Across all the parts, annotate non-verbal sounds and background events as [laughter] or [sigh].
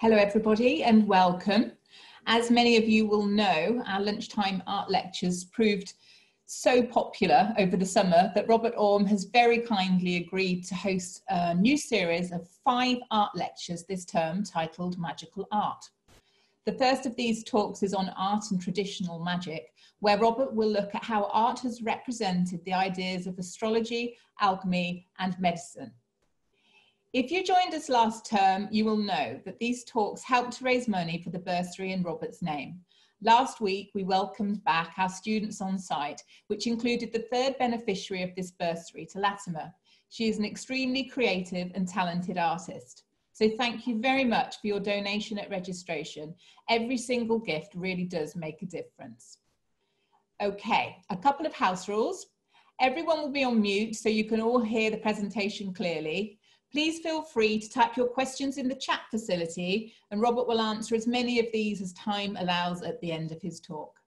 Hello everybody and welcome. As many of you will know, our lunchtime art lectures proved so popular over the summer that Robert Orme has very kindly agreed to host a new series of five art lectures this term titled Magical Art. The first of these talks is on art and traditional magic, where Robert will look at how art has represented the ideas of astrology, alchemy and medicine. If you joined us last term, you will know that these talks helped to raise money for the bursary in Robert's name. Last week, we welcomed back our students on site, which included the third beneficiary of this bursary to Latymer. She is an extremely creative and talented artist. So thank you very much for your donation at registration. Every single gift really does make a difference. Okay, a couple of house rules. Everyone will be on mute so you can all hear the presentation clearly. Please feel free to type your questions in the chat facility and Robert will answer as many of these as time allows at the end of his talk.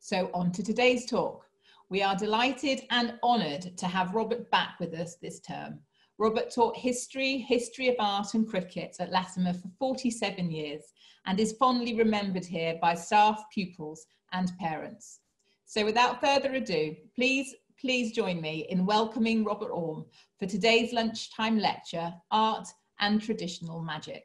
So on to today's talk. We are delighted and honoured to have Robert back with us this term. Robert taught history, history of art and cricket at Latymer for 47 years and is fondly remembered here by staff, pupils and parents. So without further ado, please please join me in welcoming Robert Orme for today's lunchtime lecture, Art and Traditional Magic.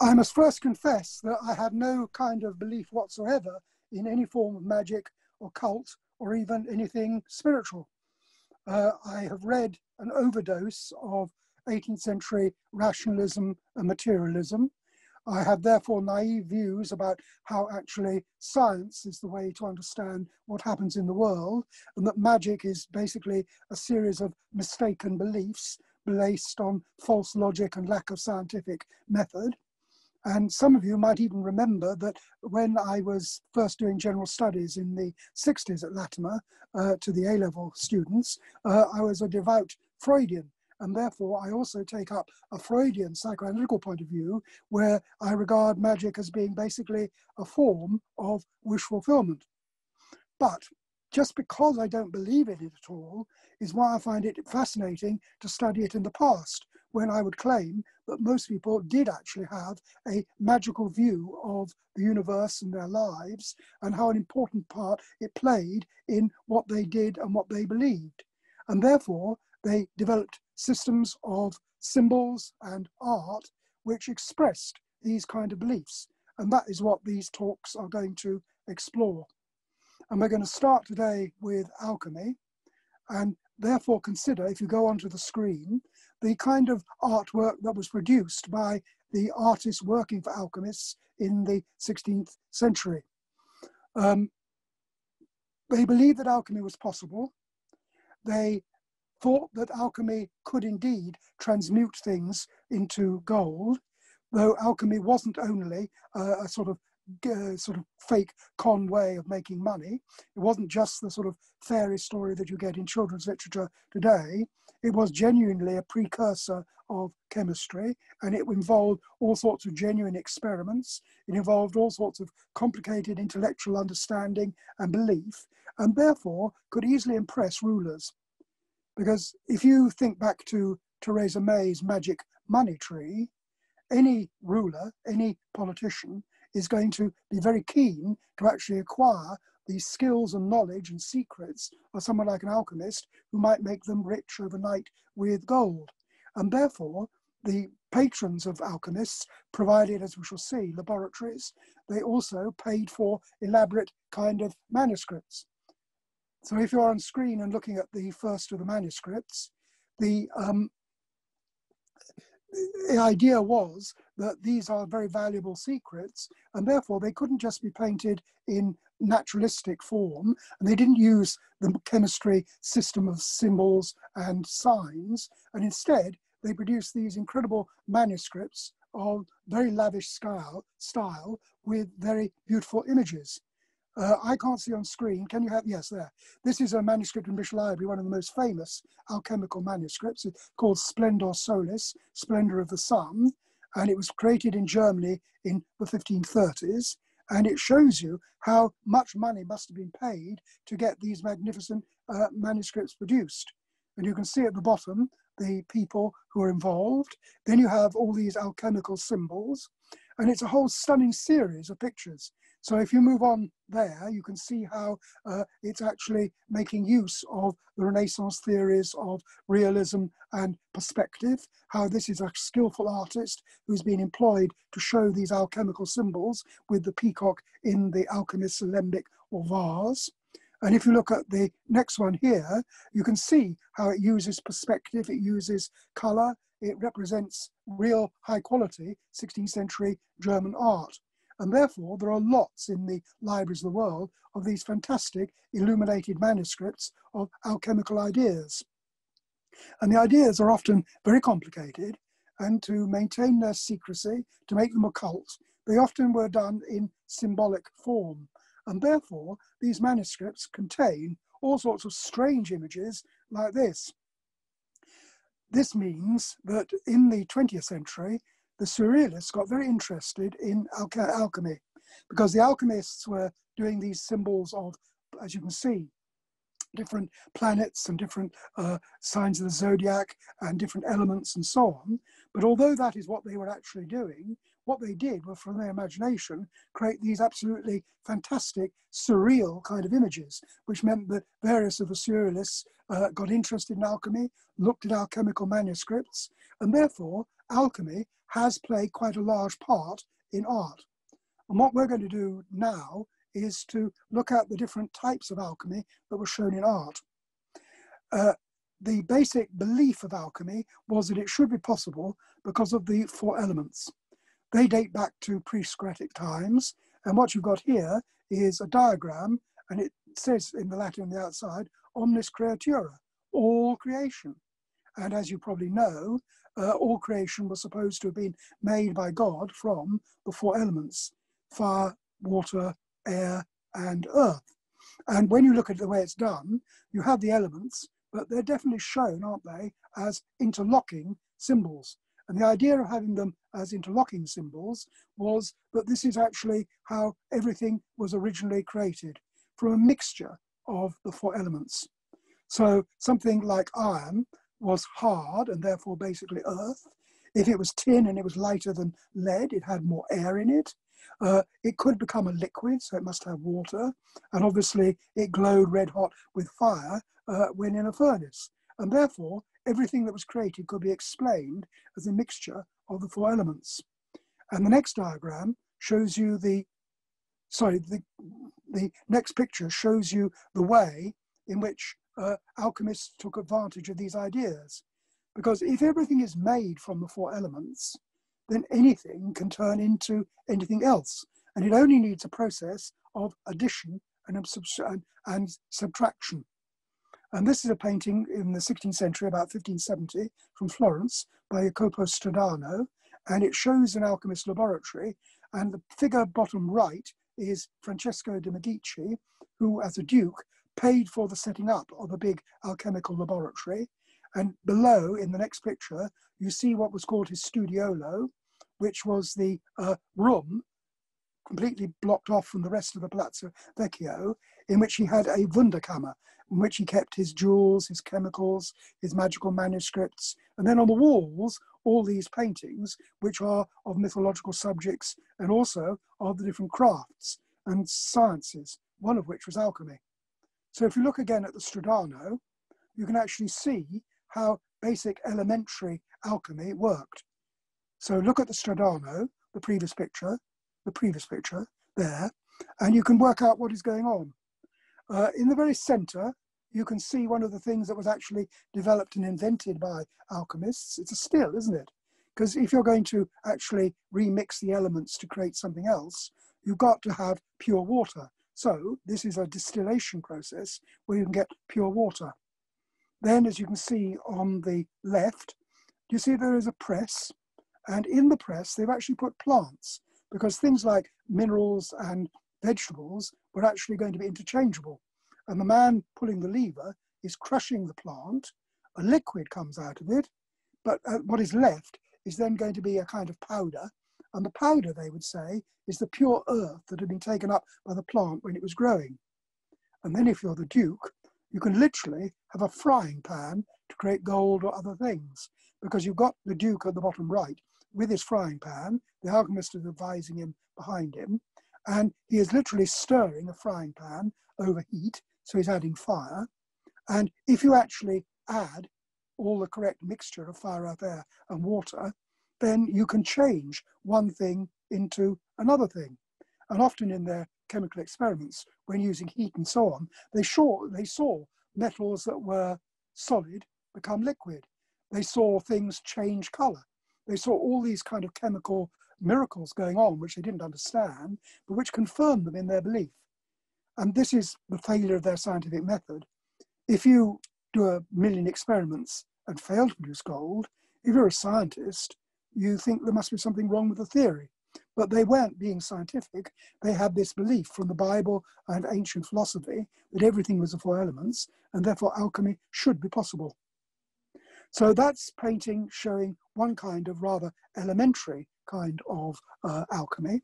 I must first confess that I have no kind of belief whatsoever in any form of magic or cult or even anything spiritual. Uh, I have read an overdose of 18th century rationalism and materialism, I have therefore naive views about how actually science is the way to understand what happens in the world, and that magic is basically a series of mistaken beliefs based on false logic and lack of scientific method. And some of you might even remember that when I was first doing general studies in the 60s at Latymer uh, to the A level students, uh, I was a devout Freudian and therefore, I also take up a Freudian psychoanalytical point of view where I regard magic as being basically a form of wish fulfillment. But just because I don't believe in it at all is why I find it fascinating to study it in the past, when I would claim that most people did actually have a magical view of the universe and their lives and how an important part it played in what they did and what they believed. And therefore, they developed systems of symbols and art which expressed these kind of beliefs. And that is what these talks are going to explore. And we're going to start today with alchemy and therefore consider, if you go onto the screen, the kind of artwork that was produced by the artists working for alchemists in the 16th century. Um, they believed that alchemy was possible. They thought that alchemy could indeed transmute things into gold, though alchemy wasn't only uh, a sort of uh, sort of fake con way of making money. It wasn't just the sort of fairy story that you get in children's literature today. It was genuinely a precursor of chemistry and it involved all sorts of genuine experiments. It involved all sorts of complicated intellectual understanding and belief and therefore could easily impress rulers. Because if you think back to Theresa May's magic money tree, any ruler, any politician is going to be very keen to actually acquire these skills and knowledge and secrets of someone like an alchemist who might make them rich overnight with gold. And therefore, the patrons of alchemists provided, as we shall see, laboratories. They also paid for elaborate kind of manuscripts. So if you're on screen and looking at the first of the manuscripts, the, um, the idea was that these are very valuable secrets and therefore they couldn't just be painted in naturalistic form and they didn't use the chemistry system of symbols and signs and instead they produced these incredible manuscripts of very lavish style, style with very beautiful images. Uh, I can't see on screen. Can you have? Yes, there. This is a manuscript in British Library, one of the most famous alchemical manuscripts. It's called Splendor Solis, Splendor of the Sun, and it was created in Germany in the 1530s. And it shows you how much money must have been paid to get these magnificent uh, manuscripts produced. And you can see at the bottom the people who are involved. Then you have all these alchemical symbols, and it's a whole stunning series of pictures. So if you move on there, you can see how uh, it's actually making use of the Renaissance theories of realism and perspective, how this is a skillful artist who's been employed to show these alchemical symbols with the peacock in the alchemist's alembic or vase. And if you look at the next one here, you can see how it uses perspective, it uses color, it represents real high quality 16th century German art. And therefore, there are lots in the libraries of the world of these fantastic illuminated manuscripts of alchemical ideas. And the ideas are often very complicated, and to maintain their secrecy, to make them occult, they often were done in symbolic form. And therefore, these manuscripts contain all sorts of strange images like this. This means that in the 20th century, the surrealists got very interested in alchemy because the alchemists were doing these symbols of, as you can see, different planets and different uh, signs of the zodiac and different elements and so on. But although that is what they were actually doing, what they did was from their imagination create these absolutely fantastic, surreal kind of images, which meant that various of the surrealists uh, got interested in alchemy, looked at alchemical manuscripts, and therefore alchemy has played quite a large part in art. And what we're going to do now is to look at the different types of alchemy that were shown in art. Uh, the basic belief of alchemy was that it should be possible because of the four elements. They date back to pre-Socratic times, and what you've got here is a diagram, and it says in the Latin on the outside, omnis creatura, all creation. And as you probably know, uh, all creation was supposed to have been made by God from the four elements fire, water, air, and earth. And when you look at the way it's done, you have the elements, but they're definitely shown, aren't they, as interlocking symbols. And the idea of having them as interlocking symbols was that this is actually how everything was originally created from a mixture of the four elements. So something like iron was hard and therefore basically earth. If it was tin and it was lighter than lead, it had more air in it. Uh, it could become a liquid, so it must have water. And obviously, it glowed red hot with fire uh, when in a furnace. And therefore, everything that was created could be explained as a mixture of the four elements. And the next diagram shows you the, sorry, the, the next picture shows you the way in which uh, alchemists took advantage of these ideas. Because if everything is made from the four elements, then anything can turn into anything else. And it only needs a process of addition and, and subtraction. And this is a painting in the 16th century, about 1570, from Florence by Jacopo Stradano. And it shows an alchemist's laboratory. And the figure bottom right is Francesco de' Medici, who, as a duke, paid for the setting up of a big alchemical laboratory. And below, in the next picture, you see what was called his studiolo, which was the uh, room completely blocked off from the rest of the Palazzo Vecchio, in which he had a Wunderkammer, in which he kept his jewels, his chemicals, his magical manuscripts, and then on the walls, all these paintings, which are of mythological subjects and also of the different crafts and sciences, one of which was alchemy. So if you look again at the Stradano, you can actually see how basic elementary alchemy worked. So look at the Stradano, the previous picture, the previous picture there, and you can work out what is going on. Uh, in the very center, you can see one of the things that was actually developed and invented by alchemists. It's a still, isn't it? Because if you're going to actually remix the elements to create something else, you've got to have pure water. So this is a distillation process where you can get pure water. Then, as you can see on the left, you see there is a press, and in the press they've actually put plants because things like minerals and vegetables were actually going to be interchangeable. And the man pulling the lever is crushing the plant, a liquid comes out of it, but uh, what is left is then going to be a kind of powder and the powder, they would say, is the pure earth that had been taken up by the plant when it was growing. And then if you're the Duke, you can literally have a frying pan to create gold or other things. Because you've got the Duke at the bottom right with his frying pan, the alchemist is advising him behind him, and he is literally stirring a frying pan over heat, so he's adding fire. And if you actually add all the correct mixture of fire, earth, air, and water, then you can change one thing into another thing. And often in their chemical experiments, when using heat and so on, they saw, they saw metals that were solid become liquid. They saw things change color. They saw all these kind of chemical miracles going on, which they didn't understand, but which confirmed them in their belief. And this is the failure of their scientific method. If you do a million experiments and fail to produce gold, if you're a scientist, you think there must be something wrong with the theory. But they weren't being scientific. They had this belief from the Bible and ancient philosophy that everything was the four elements, and therefore alchemy should be possible. So that's painting showing one kind of rather elementary kind of uh, alchemy.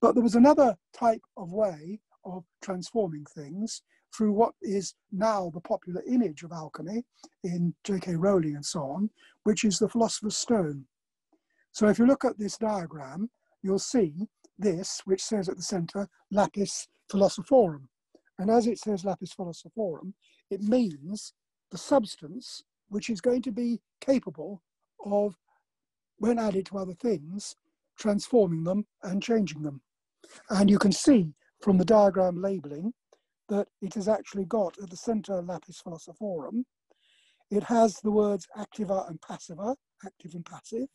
But there was another type of way of transforming things through what is now the popular image of alchemy in J.K. Rowling and so on, which is the Philosopher's Stone. So if you look at this diagram, you'll see this, which says at the center, lapis philosophorum. And as it says lapis philosophorum, it means the substance which is going to be capable of, when added to other things, transforming them and changing them. And you can see from the diagram labeling that it has actually got at the center lapis philosophorum, it has the words activa and passiva, active and passive.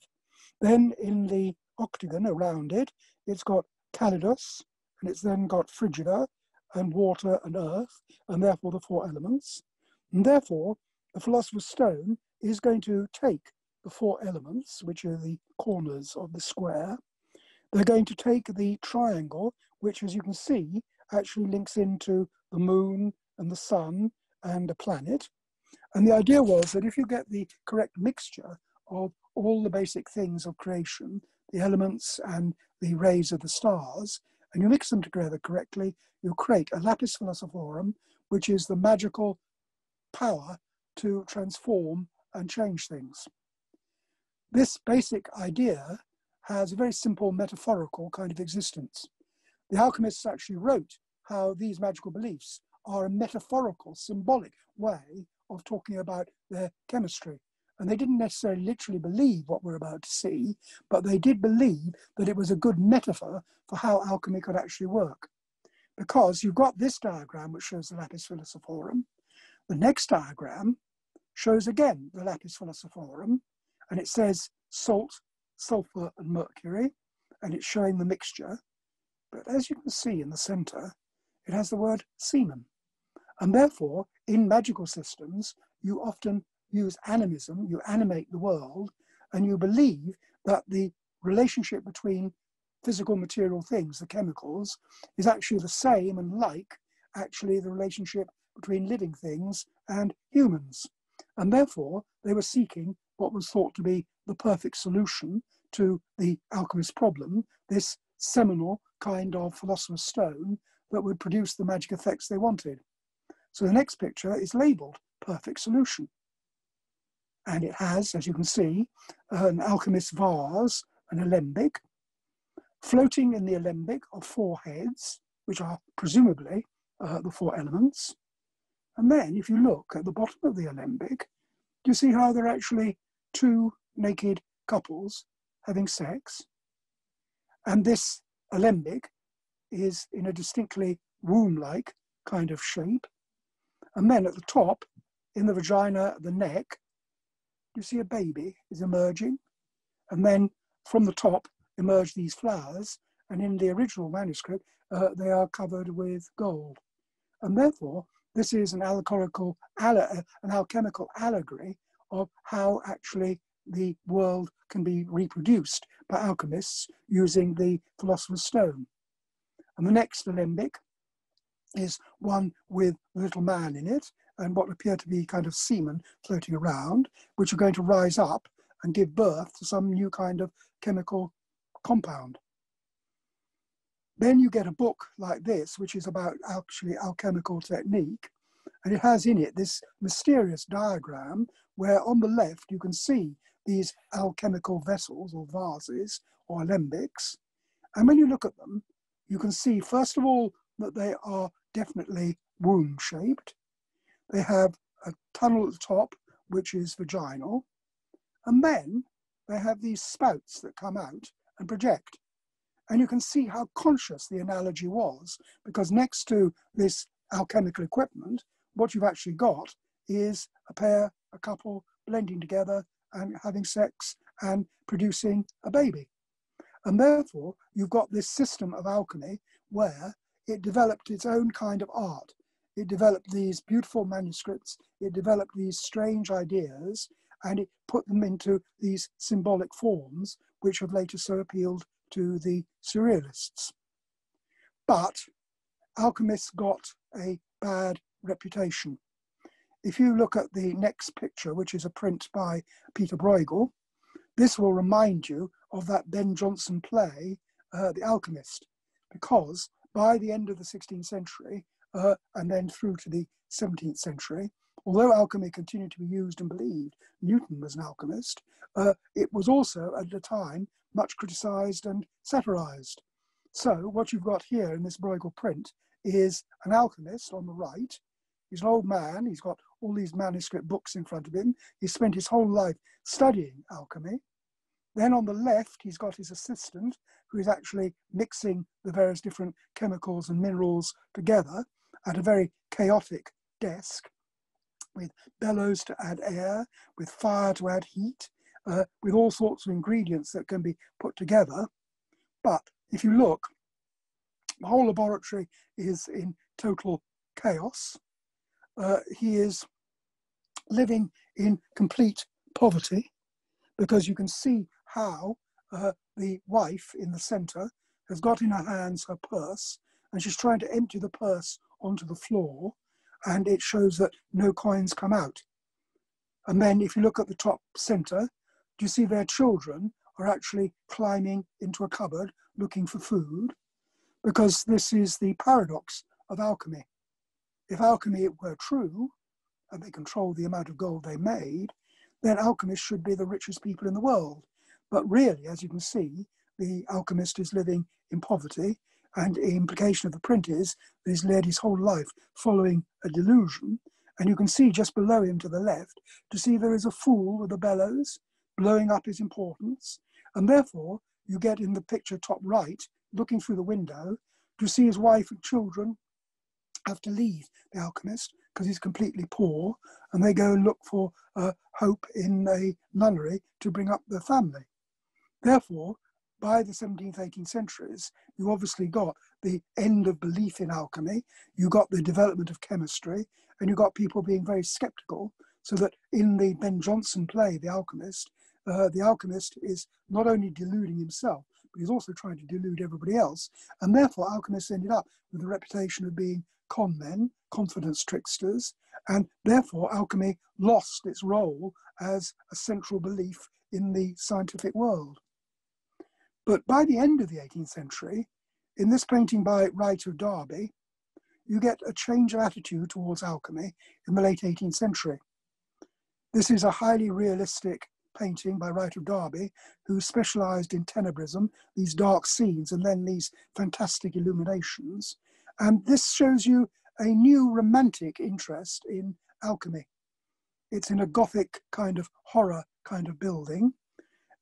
Then in the octagon around it, it's got calidus, and it's then got frigida and water and earth, and therefore the four elements. And therefore, the philosopher's stone is going to take the four elements, which are the corners of the square. They're going to take the triangle, which, as you can see, actually links into the moon and the sun and a planet. And the idea was that if you get the correct mixture of all the basic things of creation, the elements and the rays of the stars, and you mix them together correctly, you create a lapis philosophorum, which is the magical power to transform and change things. This basic idea has a very simple metaphorical kind of existence. The alchemists actually wrote how these magical beliefs are a metaphorical, symbolic way of talking about their chemistry. And they didn't necessarily literally believe what we're about to see, but they did believe that it was a good metaphor for how alchemy could actually work. Because you've got this diagram, which shows the lapis philosophorum. The next diagram shows again the lapis philosophorum, and it says salt, sulfur, and mercury, and it's showing the mixture. But as you can see in the center, it has the word semen. And therefore, in magical systems, you often use animism, you animate the world, and you believe that the relationship between physical material things, the chemicals, is actually the same and like actually the relationship between living things and humans. And therefore, they were seeking what was thought to be the perfect solution to the alchemist problem, this seminal kind of philosopher's stone that would produce the magic effects they wanted. So the next picture is labeled perfect solution. And it has, as you can see, an alchemist's vase, an alembic. Floating in the alembic are four heads, which are presumably uh, the four elements. And then if you look at the bottom of the alembic, you see how there are actually two naked couples having sex. And this alembic is in a distinctly womb-like kind of shape. And then at the top, in the vagina, the neck, you see a baby is emerging. And then from the top emerge these flowers. And in the original manuscript, uh, they are covered with gold. And therefore, this is an allegorical, an alchemical allegory of how actually the world can be reproduced by alchemists using the philosopher's stone. And the next alembic is one with a little man in it and what appear to be kind of semen floating around, which are going to rise up and give birth to some new kind of chemical compound. Then you get a book like this, which is about actually alchemical technique, and it has in it this mysterious diagram where on the left you can see these alchemical vessels or vases or alembics. And when you look at them, you can see, first of all, that they are definitely womb shaped. They have a tunnel at the top, which is vaginal. And then they have these spouts that come out and project. And you can see how conscious the analogy was, because next to this alchemical equipment, what you've actually got is a pair, a couple blending together and having sex and producing a baby. And therefore, you've got this system of alchemy where it developed its own kind of art. It developed these beautiful manuscripts, it developed these strange ideas, and it put them into these symbolic forms, which have later so appealed to the surrealists. But alchemists got a bad reputation. If you look at the next picture, which is a print by Peter Bruegel, this will remind you of that Ben Jonson play, uh, The Alchemist, because by the end of the 16th century, uh, and then through to the 17th century, although alchemy continued to be used and believed, Newton was an alchemist, uh, it was also at the time much criticized and satirized. So what you've got here in this Bruegel print is an alchemist on the right. He's an old man, he's got all these manuscript books in front of him. He spent his whole life studying alchemy. Then on the left, he's got his assistant, who is actually mixing the various different chemicals and minerals together at a very chaotic desk with bellows to add air, with fire to add heat, uh, with all sorts of ingredients that can be put together. But if you look, the whole laboratory is in total chaos. Uh, he is living in complete poverty because you can see how uh, the wife in the center has got in her hands her purse and she's trying to empty the purse onto the floor and it shows that no coins come out. And then if you look at the top center, do you see their children are actually climbing into a cupboard looking for food? Because this is the paradox of alchemy. If alchemy were true, and they controlled the amount of gold they made, then alchemists should be the richest people in the world. But really, as you can see, the alchemist is living in poverty, and the implication of the print is that he's led his whole life following a delusion. And you can see just below him to the left to see there is a fool with a bellows blowing up his importance. And therefore, you get in the picture top right, looking through the window, to see his wife and children have to leave the alchemist because he's completely poor, and they go and look for uh, hope in a nunnery to bring up their family. Therefore, by the 17th, 18th centuries, you obviously got the end of belief in alchemy, you got the development of chemistry, and you got people being very skeptical. So that in the Ben Jonson play, The Alchemist, uh, the alchemist is not only deluding himself, but he's also trying to delude everybody else. And therefore, alchemists ended up with the reputation of being con men, confidence tricksters, and therefore alchemy lost its role as a central belief in the scientific world. But by the end of the 18th century, in this painting by Wright of Derby, you get a change of attitude towards alchemy in the late 18th century. This is a highly realistic painting by Wright of Derby, who specialized in tenebrism, these dark scenes, and then these fantastic illuminations. And this shows you a new romantic interest in alchemy. It's in a Gothic kind of horror kind of building.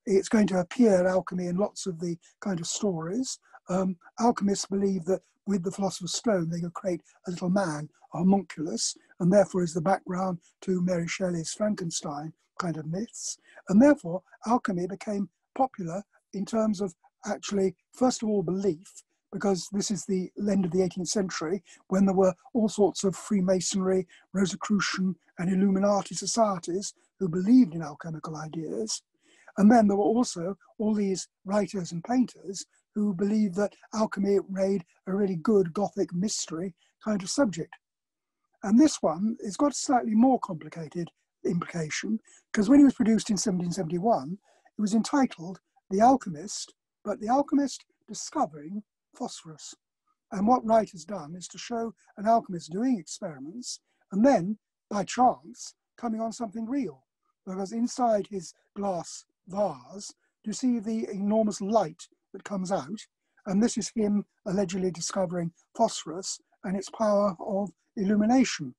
It's going to appear alchemy in lots of the kind of stories. Um, alchemists believe that with the Philosopher's Stone, they could create a little man, a homunculus, and therefore is the background to Mary Shelley's Frankenstein kind of myths. And therefore, alchemy became popular in terms of actually, first of all, belief, because this is the end of the 18th century when there were all sorts of Freemasonry, Rosicrucian, and Illuminati societies who believed in alchemical ideas. And then there were also all these writers and painters who believed that alchemy made a really good Gothic mystery kind of subject. And this one has got a slightly more complicated implication because when it was produced in 1771, it was entitled The Alchemist, but The Alchemist Discovering Phosphorus. And what Wright has done is to show an alchemist doing experiments and then, by chance, coming on something real. because inside his glass vase, you see the enormous light that comes out. And this is him allegedly discovering phosphorus and its power of illumination.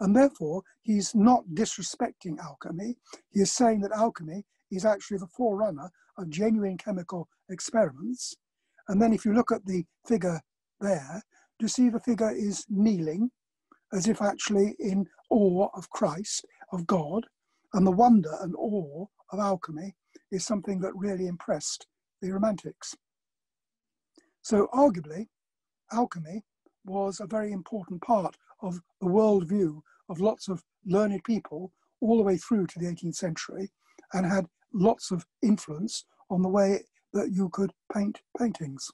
And therefore, he's not disrespecting alchemy. He is saying that alchemy is actually the forerunner of genuine chemical experiments. And then, if you look at the figure there, you see the figure is kneeling as if actually in awe of Christ, of God. And the wonder and awe of alchemy is something that really impressed the Romantics. So, arguably, alchemy was a very important part of the worldview of lots of learned people all the way through to the 18th century and had lots of influence on the way that you could paint paintings.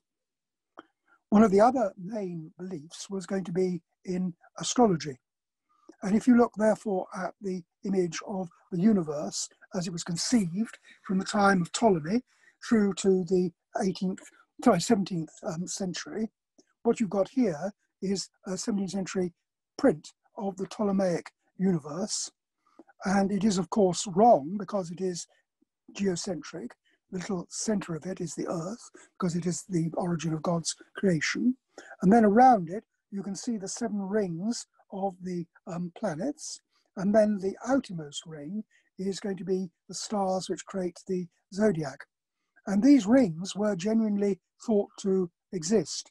One of the other main beliefs was going to be in astrology. And if you look, therefore, at the image of the universe as it was conceived from the time of Ptolemy through to the 18th, sorry, 17th um, century, what you've got here is a 17th century print of the Ptolemaic universe. And it is, of course, wrong because it is geocentric. The little center of it is the earth because it is the origin of God's creation. And then around it, you can see the seven rings of the um, planets. And then the outermost ring is going to be the stars which create the zodiac. And these rings were genuinely thought to exist.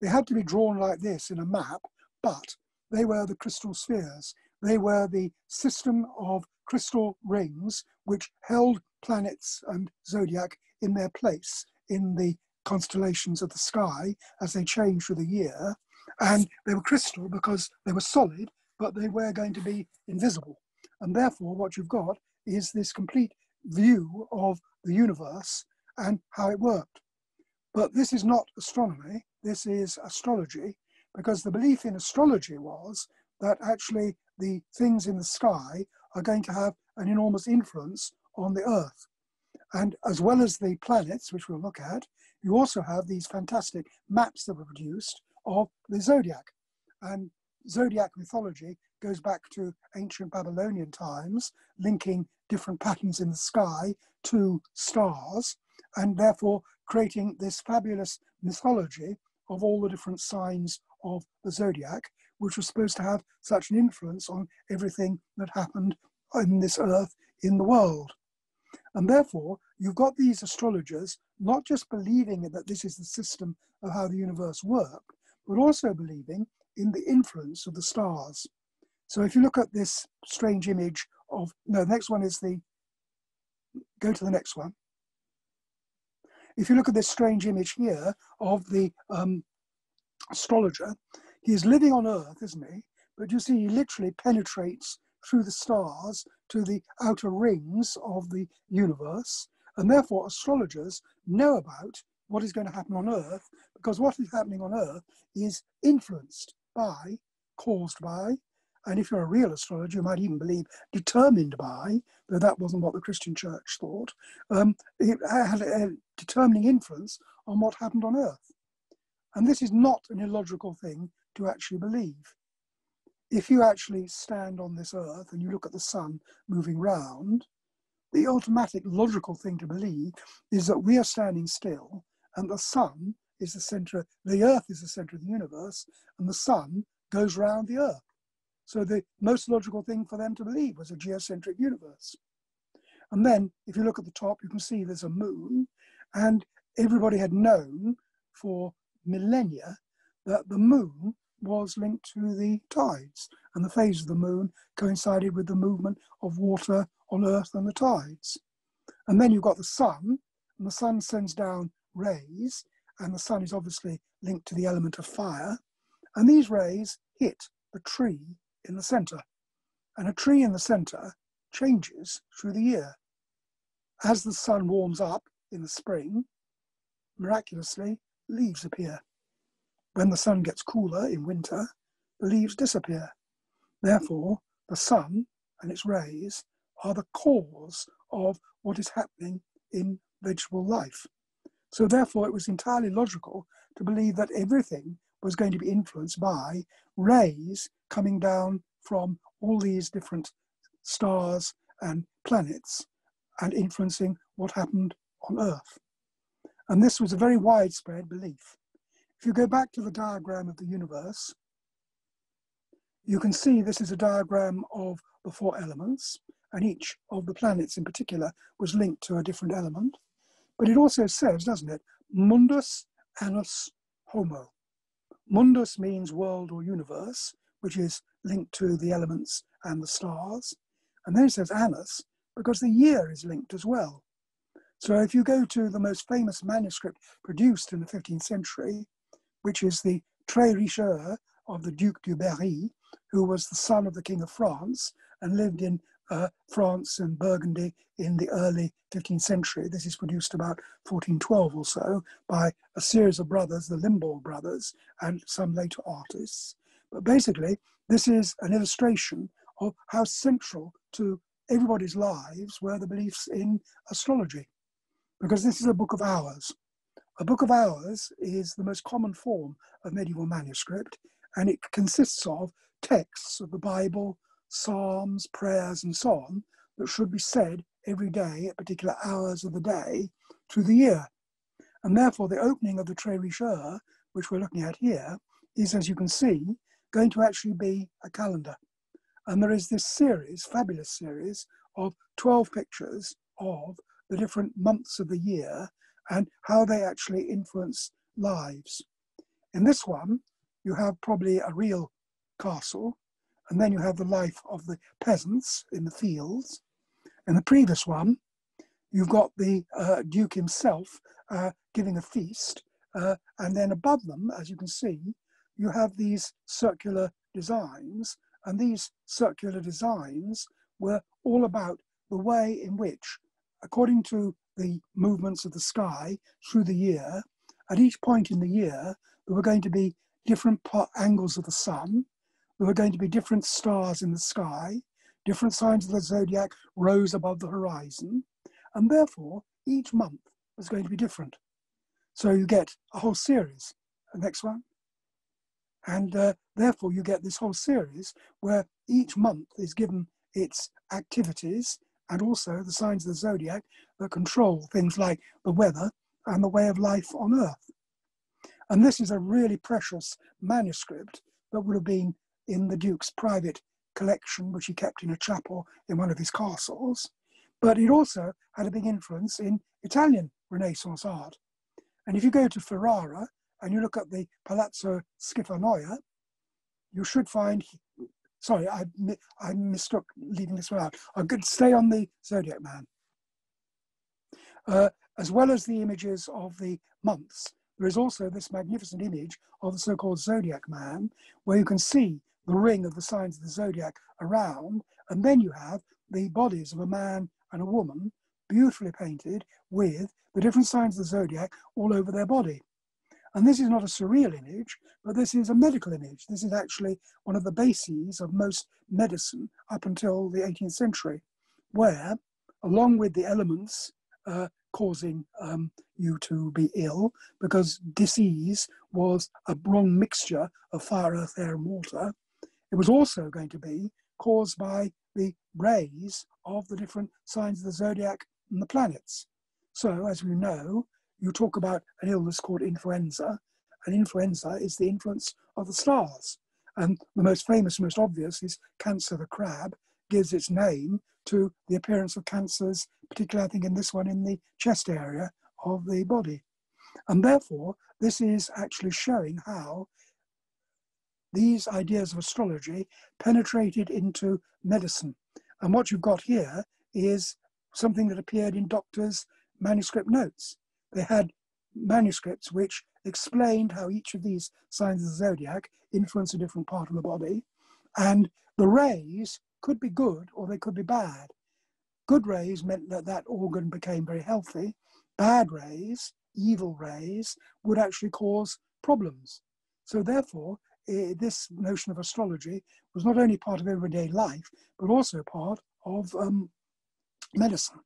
They had to be drawn like this in a map, but they were the crystal spheres. They were the system of crystal rings which held planets and zodiac in their place in the constellations of the sky as they changed through the year. And they were crystal because they were solid, but they were going to be invisible. And therefore, what you've got is this complete view of the universe and how it worked. But this is not astronomy, this is astrology, because the belief in astrology was that actually the things in the sky are going to have an enormous influence on the Earth. And as well as the planets, which we'll look at, you also have these fantastic maps that were produced of the zodiac. And zodiac mythology goes back to ancient Babylonian times, linking different patterns in the sky to stars, and therefore creating this fabulous mythology of all the different signs of the zodiac, which was supposed to have such an influence on everything that happened in this earth in the world. And therefore, you've got these astrologers not just believing that this is the system of how the universe worked, but also believing in the influence of the stars. So if you look at this strange image of, no, the next one is the, go to the next one. If you look at this strange image here of the um, astrologer, he is living on Earth, isn't he? But you see, he literally penetrates through the stars to the outer rings of the universe. And therefore, astrologers know about what is going to happen on Earth because what is happening on Earth is influenced by, caused by, and if you're a real astrologer, you might even believe determined by, though that wasn't what the Christian church thought, um, it had a determining influence on what happened on Earth. And this is not an illogical thing to actually believe. If you actually stand on this Earth and you look at the sun moving round, the automatic logical thing to believe is that we are standing still and the sun is the center, the earth is the center of the universe, and the sun goes round the earth. So the most logical thing for them to believe was a geocentric universe. And then if you look at the top, you can see there's a moon, and everybody had known for millennia that the moon was linked to the tides, and the phase of the moon coincided with the movement of water on Earth and the tides. And then you've got the sun, and the sun sends down rays, and the sun is obviously linked to the element of fire. And these rays hit the tree in the center. And a tree in the center changes through the year. As the sun warms up in the spring, miraculously, leaves appear. When the sun gets cooler in winter, the leaves disappear. Therefore, the sun and its rays are the cause of what is happening in vegetable life. So therefore, it was entirely logical to believe that everything was going to be influenced by rays coming down from all these different stars and planets and influencing what happened on Earth. And this was a very widespread belief. If you go back to the diagram of the universe, you can see this is a diagram of the four elements, and each of the planets in particular was linked to a different element. But it also says, doesn't it, mundus annus homo. Mundus means world or universe, which is linked to the elements and the stars. And then it says annus, because the year is linked as well. So if you go to the most famous manuscript produced in the 15th century, which is the Très Riche of the Duc de Berry, who was the son of the King of France and lived in uh, France and Burgundy in the early 15th century. This is produced about 1412 or so by a series of brothers, the Limbourg brothers, and some later artists. But basically, this is an illustration of how central to everybody's lives were the beliefs in astrology, because this is a book of hours. A book of hours is the most common form of medieval manuscript, and it consists of texts of the Bible, psalms, prayers, and so on that should be said every day at particular hours of the day through the year. And therefore, the opening of the Très Riche, which we're looking at here, is, as you can see, going to actually be a calendar. And there is this series, fabulous series, of 12 pictures of the different months of the year and how they actually influence lives. In this one, you have probably a real castle, and then you have the life of the peasants in the fields. In the previous one, you've got the uh, Duke himself uh, giving a feast, uh, and then above them, as you can see, you have these circular designs, and these circular designs were all about the way in which, according to the movements of the sky through the year, at each point in the year, there were going to be different angles of the sun, there were going to be different stars in the sky, different signs of the zodiac rose above the horizon, and therefore each month was going to be different. So you get a whole series. The next one. And uh, therefore, you get this whole series where each month is given its activities and also the signs of the zodiac that control things like the weather and the way of life on Earth. And this is a really precious manuscript that would have been in the Duke's private collection, which he kept in a chapel in one of his castles. But it also had a big influence in Italian Renaissance art. And if you go to Ferrara and you look at the Palazzo Schifanoia, you should find, sorry, I, I mistook leaving this one out. I could stay on the Zodiac Man. Uh, as well as the images of the months, there is also this magnificent image of the so-called Zodiac Man, where you can see the ring of the signs of the zodiac around, and then you have the bodies of a man and a woman, beautifully painted with the different signs of the zodiac all over their body. And this is not a surreal image, but this is a medical image. This is actually one of the bases of most medicine up until the 18th century, where, along with the elements uh, causing um, you to be ill, because disease was a wrong mixture of fire, earth, air, and water, it was also going to be caused by the rays of the different signs of the zodiac and the planets. So, as we know, you talk about an illness called influenza, and influenza is the influence of the stars. And the most famous, most obvious is Cancer the crab, gives its name to the appearance of cancers, particularly I think in this one in the chest area of the body. And therefore, this is actually showing how these ideas of astrology penetrated into medicine. And what you've got here is something that appeared in doctors' manuscript notes. They had manuscripts which explained how each of these signs of the zodiac influence a different part of the body. And the rays could be good or they could be bad. Good rays meant that that organ became very healthy. Bad rays, evil rays, would actually cause problems. So, therefore, uh, this notion of astrology was not only part of everyday life, but also part of um, medicine.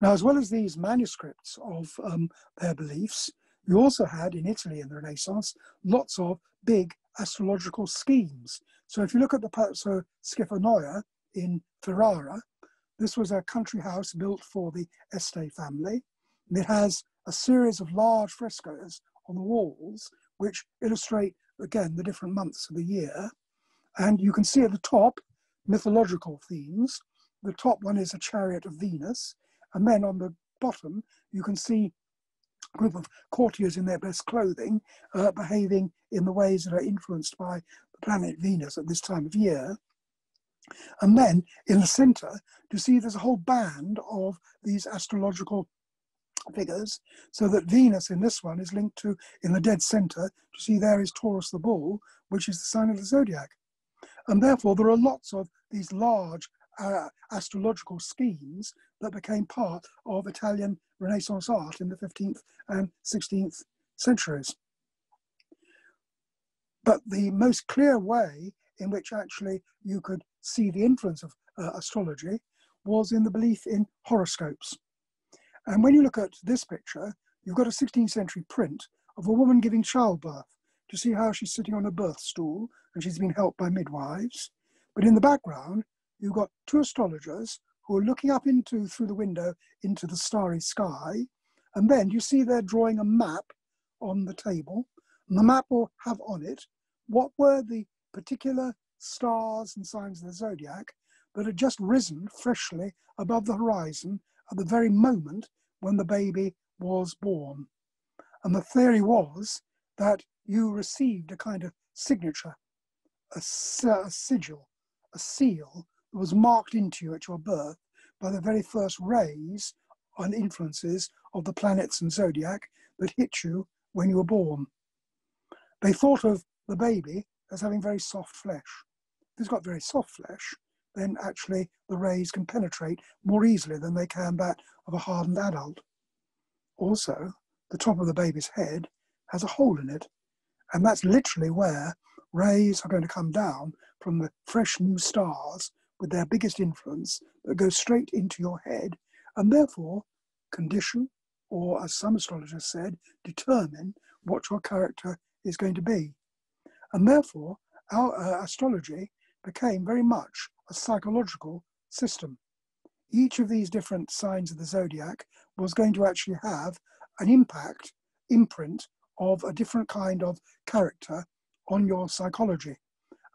Now, as well as these manuscripts of um, their beliefs, you also had in Italy in the Renaissance lots of big astrological schemes. So if you look at the Palazzo Schifanoia in Ferrara, This was a country house built for the Este family. And it has a series of large frescoes on the walls, which illustrate, again, the different months of the year. And you can see at the top mythological themes. The top one is a chariot of Venus. And then on the bottom, you can see a group of courtiers in their best clothing uh, behaving in the ways that are influenced by the planet Venus at this time of year. And then in the center, you see there's a whole band of these astrological figures, so that Venus in this one is linked to, in the dead center, to see there is Taurus the bull, which is the sign of the zodiac. And therefore, there are lots of these large uh, astrological schemes that became part of Italian Renaissance art in the 15th and 16th centuries. But the most clear way in which actually you could see the influence of uh, astrology was in the belief in horoscopes. And when you look at this picture, you've got a 16th century print of a woman giving childbirth to see how she's sitting on a birth stool and she's been helped by midwives. But in the background, you've got two astrologers who are looking up into through the window into the starry sky. And then you see they're drawing a map on the table. And the map will have on it what were the particular stars and signs of the zodiac that had just risen freshly above the horizon at the very moment when the baby was born. And the theory was that you received a kind of signature, a, a sigil, a seal that was marked into you at your birth by the very first rays and influences of the planets and zodiac that hit you when you were born. They thought of the baby as having very soft flesh. If it's got very soft flesh, then actually the rays can penetrate more easily than they can that of a hardened adult. Also, the top of the baby's head has a hole in it, and that's literally where rays are going to come down from the fresh new stars with their biggest influence that go straight into your head and therefore condition, or as some astrologers said, determine what your character is going to be. And therefore, our uh, astrology became very much a psychological system. Each of these different signs of the zodiac was going to actually have an impact, imprint of a different kind of character on your psychology.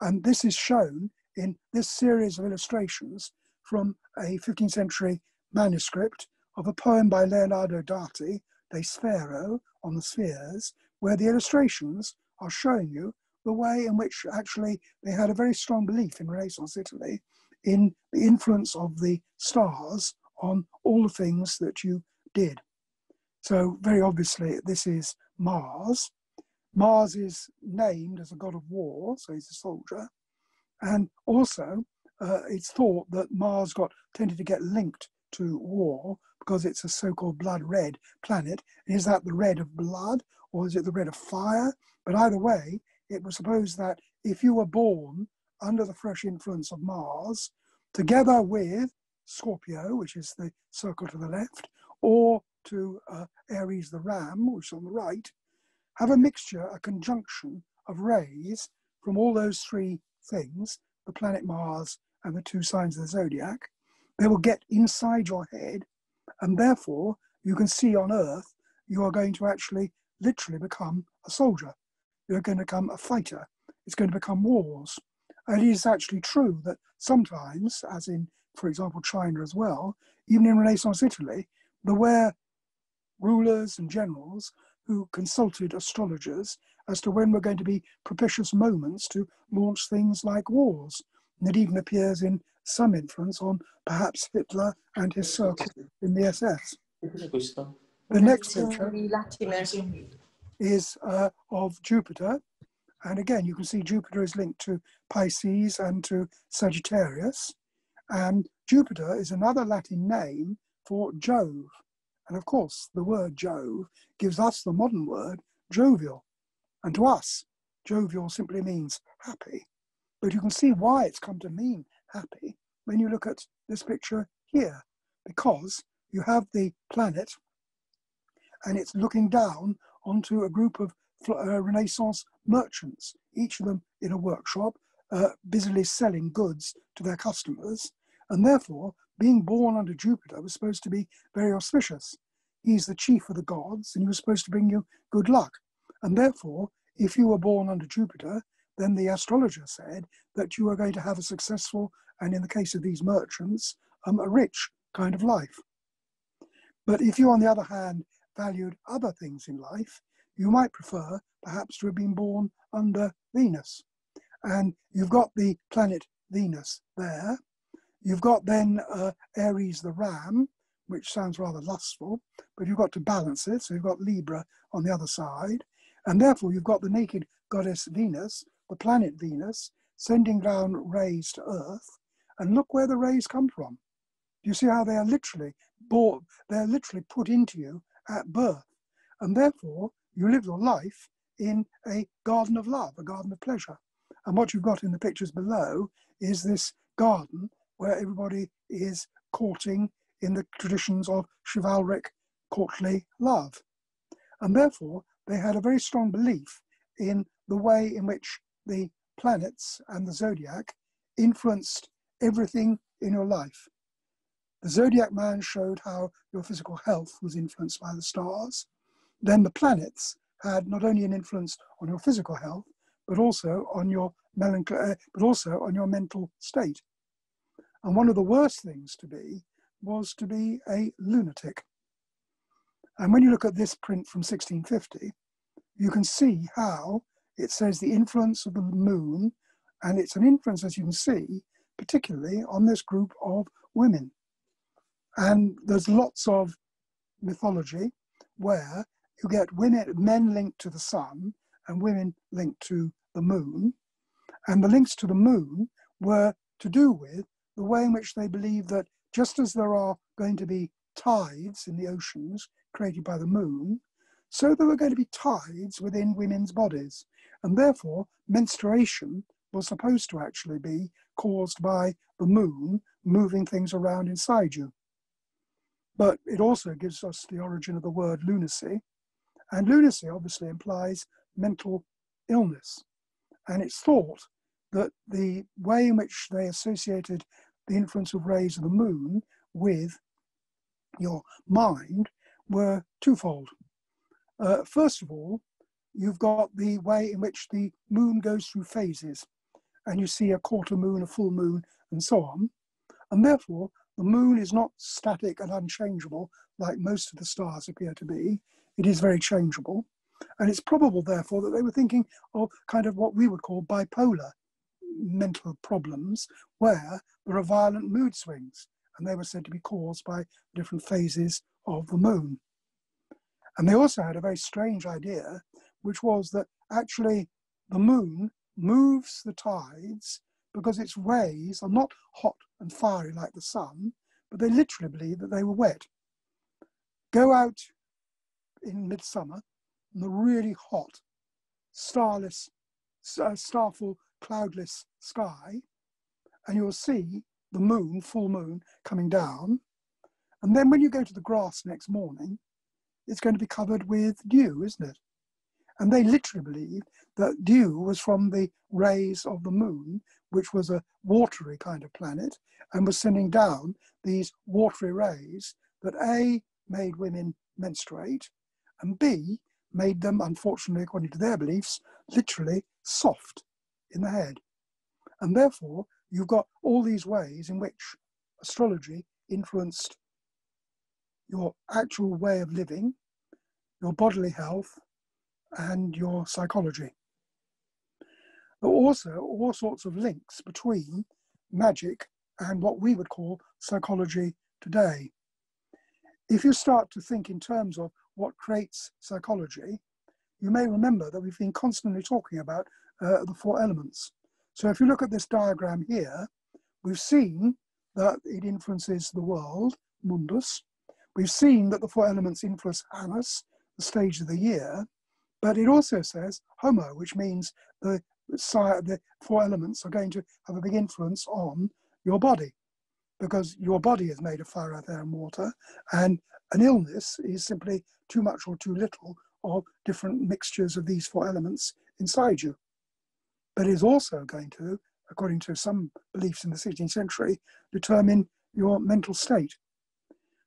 And this is shown in this series of illustrations from a 15th century manuscript of a poem by Leonardo Dati, De Sphaera, on the spheres, where the illustrations are showing you the way in which actually they had a very strong belief in Renaissance Italy in the influence of the stars on all the things that you did. So, very obviously, this is Mars. Mars is named as a god of war, so he's a soldier. And also, uh, it's thought that Mars got tended to get linked to war because it's a so-called blood red planet. Is that the red of blood or is it the red of fire? But either way, it was supposed that if you were born under the fresh influence of Mars, together with Scorpio, which is the circle to the left, or to uh, Aries the ram, which is on the right, have a mixture, a conjunction of rays from all those three things the planet Mars and the two signs of the zodiac. They will get inside your head, and therefore you can see on Earth you are going to actually literally become a soldier you're going to become a fighter. It's going to become wars. And it is actually true that sometimes, as in, for example, China as well, even in Renaissance Italy, there were rulers and generals who consulted astrologers as to when were going to be propitious moments to launch things like wars. And it even appears in some influence on perhaps Hitler and his circle in the SS. The next picture is uh, of Jupiter. And again, you can see Jupiter is linked to Pisces and to Sagittarius. And Jupiter is another Latin name for Jove. And of course, the word Jove gives us the modern word jovial. And to us, jovial simply means happy. But you can see why it's come to mean happy when you look at this picture here, because you have the planet and it's looking down onto a group of uh, Renaissance merchants, each of them in a workshop, uh, busily selling goods to their customers. And therefore, being born under Jupiter was supposed to be very auspicious. He's the chief of the gods, and he was supposed to bring you good luck. And therefore, if you were born under Jupiter, then the astrologer said that you were going to have a successful, and in the case of these merchants, um, a rich kind of life. But if you, on the other hand, valued other things in life, you might prefer perhaps to have been born under Venus. And you've got the planet Venus there. You've got then uh, Aries the ram, which sounds rather lustful, but you've got to balance it. So you've got Libra on the other side. And therefore, you've got the naked goddess Venus, the planet Venus, sending down rays to Earth. And look where the rays come from. Do you see how they are literally bought, they're literally put into you at birth. And therefore, you live your life in a garden of love, a garden of pleasure. And what you've got in the pictures below is this garden where everybody is courting in the traditions of chivalric courtly love. And therefore, they had a very strong belief in the way in which the planets and the zodiac influenced everything in your life. The zodiac man showed how your physical health was influenced by the stars. Then the planets had not only an influence on your physical health, but also on your melancholy, uh, but also on your mental state. And one of the worst things to be was to be a lunatic. And when you look at this print from 1650, you can see how it says the influence of the moon, and it's an influence, as you can see, particularly on this group of women. And there's lots of mythology where you get women, men linked to the sun and women linked to the moon. And the links to the moon were to do with the way in which they believe that just as there are going to be tides in the oceans created by the moon, so there were going to be tides within women's bodies. And therefore, menstruation was supposed to actually be caused by the moon moving things around inside you. But it also gives us the origin of the word lunacy. And lunacy obviously implies mental illness. And it's thought that the way in which they associated the influence of rays of the moon with your mind were twofold. Uh, first of all, you've got the way in which the moon goes through phases, and you see a quarter moon, a full moon, and so on. And therefore, the moon is not static and unchangeable like most of the stars appear to be. It is very changeable. And it's probable, therefore, that they were thinking of kind of what we would call bipolar mental problems, where there are violent mood swings, and they were said to be caused by different phases of the moon. And they also had a very strange idea, which was that actually the moon moves the tides because its rays are not hot and fiery like the sun, but they literally believe that they were wet. Go out in midsummer in the really hot, starless, uh, starful, cloudless sky, and you'll see the moon, full moon, coming down. And then when you go to the grass next morning, it's going to be covered with dew, isn't it? And they literally believed that dew was from the rays of the moon, which was a watery kind of planet, and was sending down these watery rays that A, made women menstruate, and B, made them, unfortunately, according to their beliefs, literally soft in the head. And therefore, you've got all these ways in which astrology influenced your actual way of living, your bodily health, and your psychology. There are also all sorts of links between magic and what we would call psychology today. If you start to think in terms of what creates psychology, you may remember that we've been constantly talking about uh, the four elements. So if you look at this diagram here, we've seen that it influences the world, mundus. We've seen that the four elements influence annus, the stage of the year, but it also says homo, which means the, the four elements are going to have a big influence on your body because your body is made of fire, earth, air, and water, and an illness is simply too much or too little of different mixtures of these four elements inside you. But it is also going to, according to some beliefs in the 16th century, determine your mental state.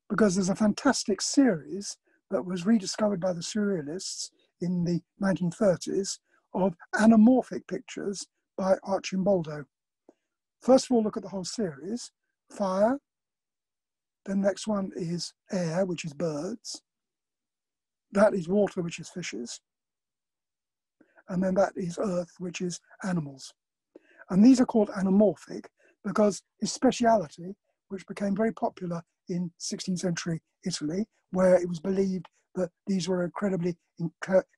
Because there's a fantastic series that was rediscovered by the surrealists in the 1930s of anamorphic pictures by Arcimboldo. First of all, look at the whole series fire, then the next one is air, which is birds, that is water, which is fishes, and then that is earth, which is animals. And these are called anamorphic because his speciality, which became very popular in 16th century Italy, where it was believed that these were incredibly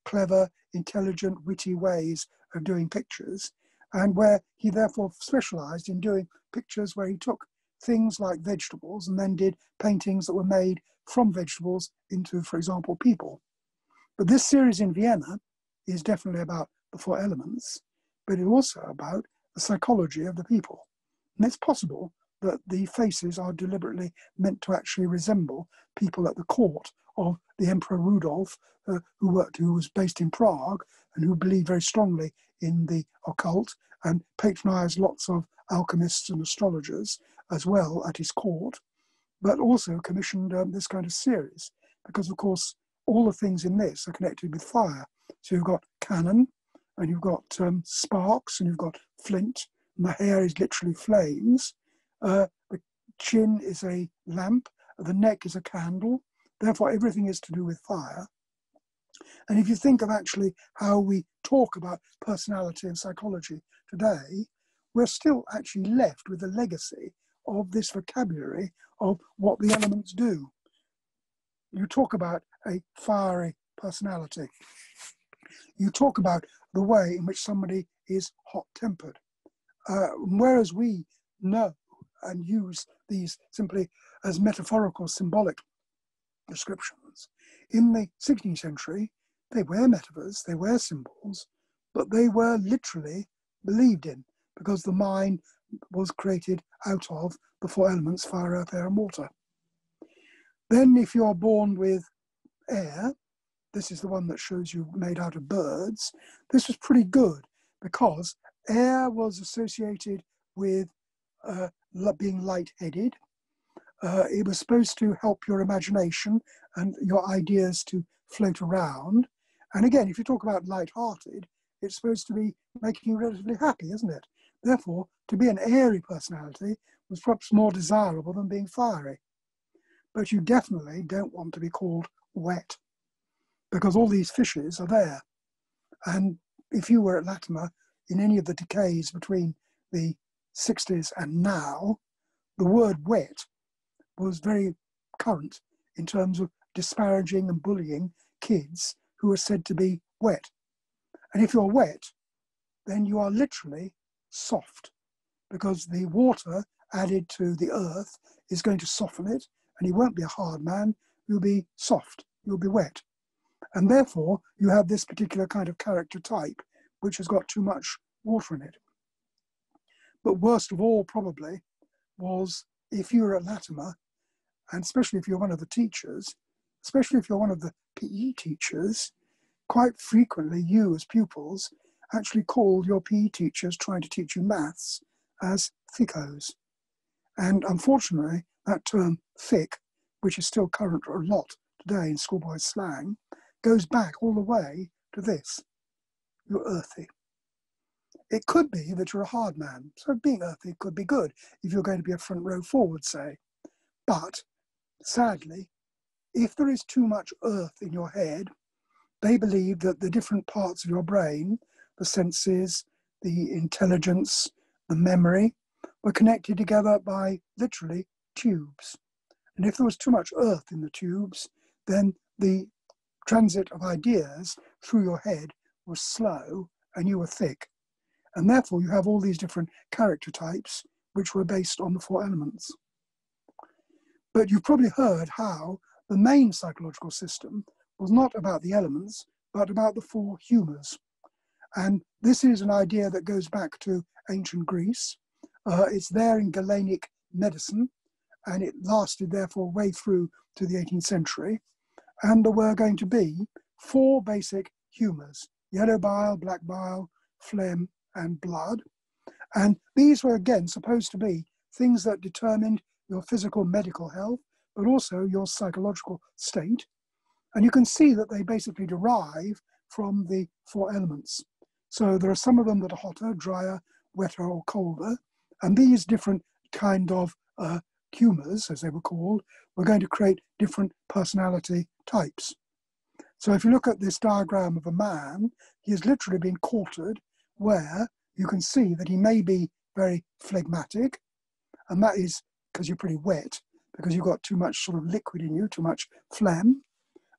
clever, intelligent, witty ways of doing pictures, and where he therefore specialized in doing pictures where he took things like vegetables and then did paintings that were made from vegetables into, for example, people. But this series in Vienna is definitely about the four elements, but it's also about the psychology of the people. And it's possible that the faces are deliberately meant to actually resemble people at the court of the Emperor Rudolf, uh, who worked, who was based in Prague and who believed very strongly in the occult and patronized lots of alchemists and astrologers as well at his court, but also commissioned um, this kind of series because, of course, all the things in this are connected with fire. So you've got cannon, and you've got um, sparks, and you've got flint, and the hair is literally flames. Uh, the chin is a lamp, the neck is a candle. Therefore, everything is to do with fire. And if you think of actually how we talk about personality and psychology today, we're still actually left with the legacy of this vocabulary of what the elements do. You talk about a fiery personality. You talk about the way in which somebody is hot tempered. Uh, whereas we know and use these simply as metaphorical, symbolic descriptions, in the 16th century, they were metaphors, they were symbols, but they were literally believed in because the mind was created out of the four elements fire, earth, air, and water. Then, if you're born with air, this is the one that shows you made out of birds. This was pretty good because air was associated with uh, being light-headed. Uh, it was supposed to help your imagination and your ideas to float around. And again, if you talk about light-hearted, it's supposed to be making you relatively happy, isn't it? Therefore, to be an airy personality was perhaps more desirable than being fiery. But you definitely don't want to be called wet because all these fishes are there. And if you were at Latymer in any of the decays between the 60s and now, the word wet was very current in terms of disparaging and bullying kids who are said to be wet. And if you're wet, then you are literally soft because the water added to the earth is going to soften it and you won't be a hard man, you'll be soft, you'll be wet. And therefore, you have this particular kind of character type which has got too much water in it. But worst of all, probably, was if you were at Latymer, and especially if you're one of the teachers, especially if you're one of the PE teachers, quite frequently you as pupils actually called your PE teachers trying to teach you maths as thickos. And unfortunately, that term thick, which is still current a lot today in schoolboy slang, goes back all the way to this you're earthy. It could be that you're a hard man, so being earthy could be good if you're going to be a front row forward, say. But sadly, if there is too much earth in your head, they believe that the different parts of your brain the senses, the intelligence, the memory, were connected together by literally tubes. And if there was too much earth in the tubes, then the transit of ideas through your head was slow and you were thick. And therefore, you have all these different character types which were based on the four elements. But you've probably heard how the main psychological system was not about the elements, but about the four humours. And this is an idea that goes back to ancient Greece. Uh, it's there in Galenic medicine, and it lasted therefore way through to the 18th century. And there were going to be four basic humours yellow bile, black bile, phlegm, and blood. And these were again supposed to be things that determined your physical medical health, but also your psychological state. And you can see that they basically derive from the four elements. So there are some of them that are hotter, drier, wetter, or colder. And these different kind of uh, humors, as they were called, were going to create different personality types. So if you look at this diagram of a man, he has literally been quartered where you can see that he may be very phlegmatic, and that is because you're pretty wet, because you've got too much sort of liquid in you, too much phlegm.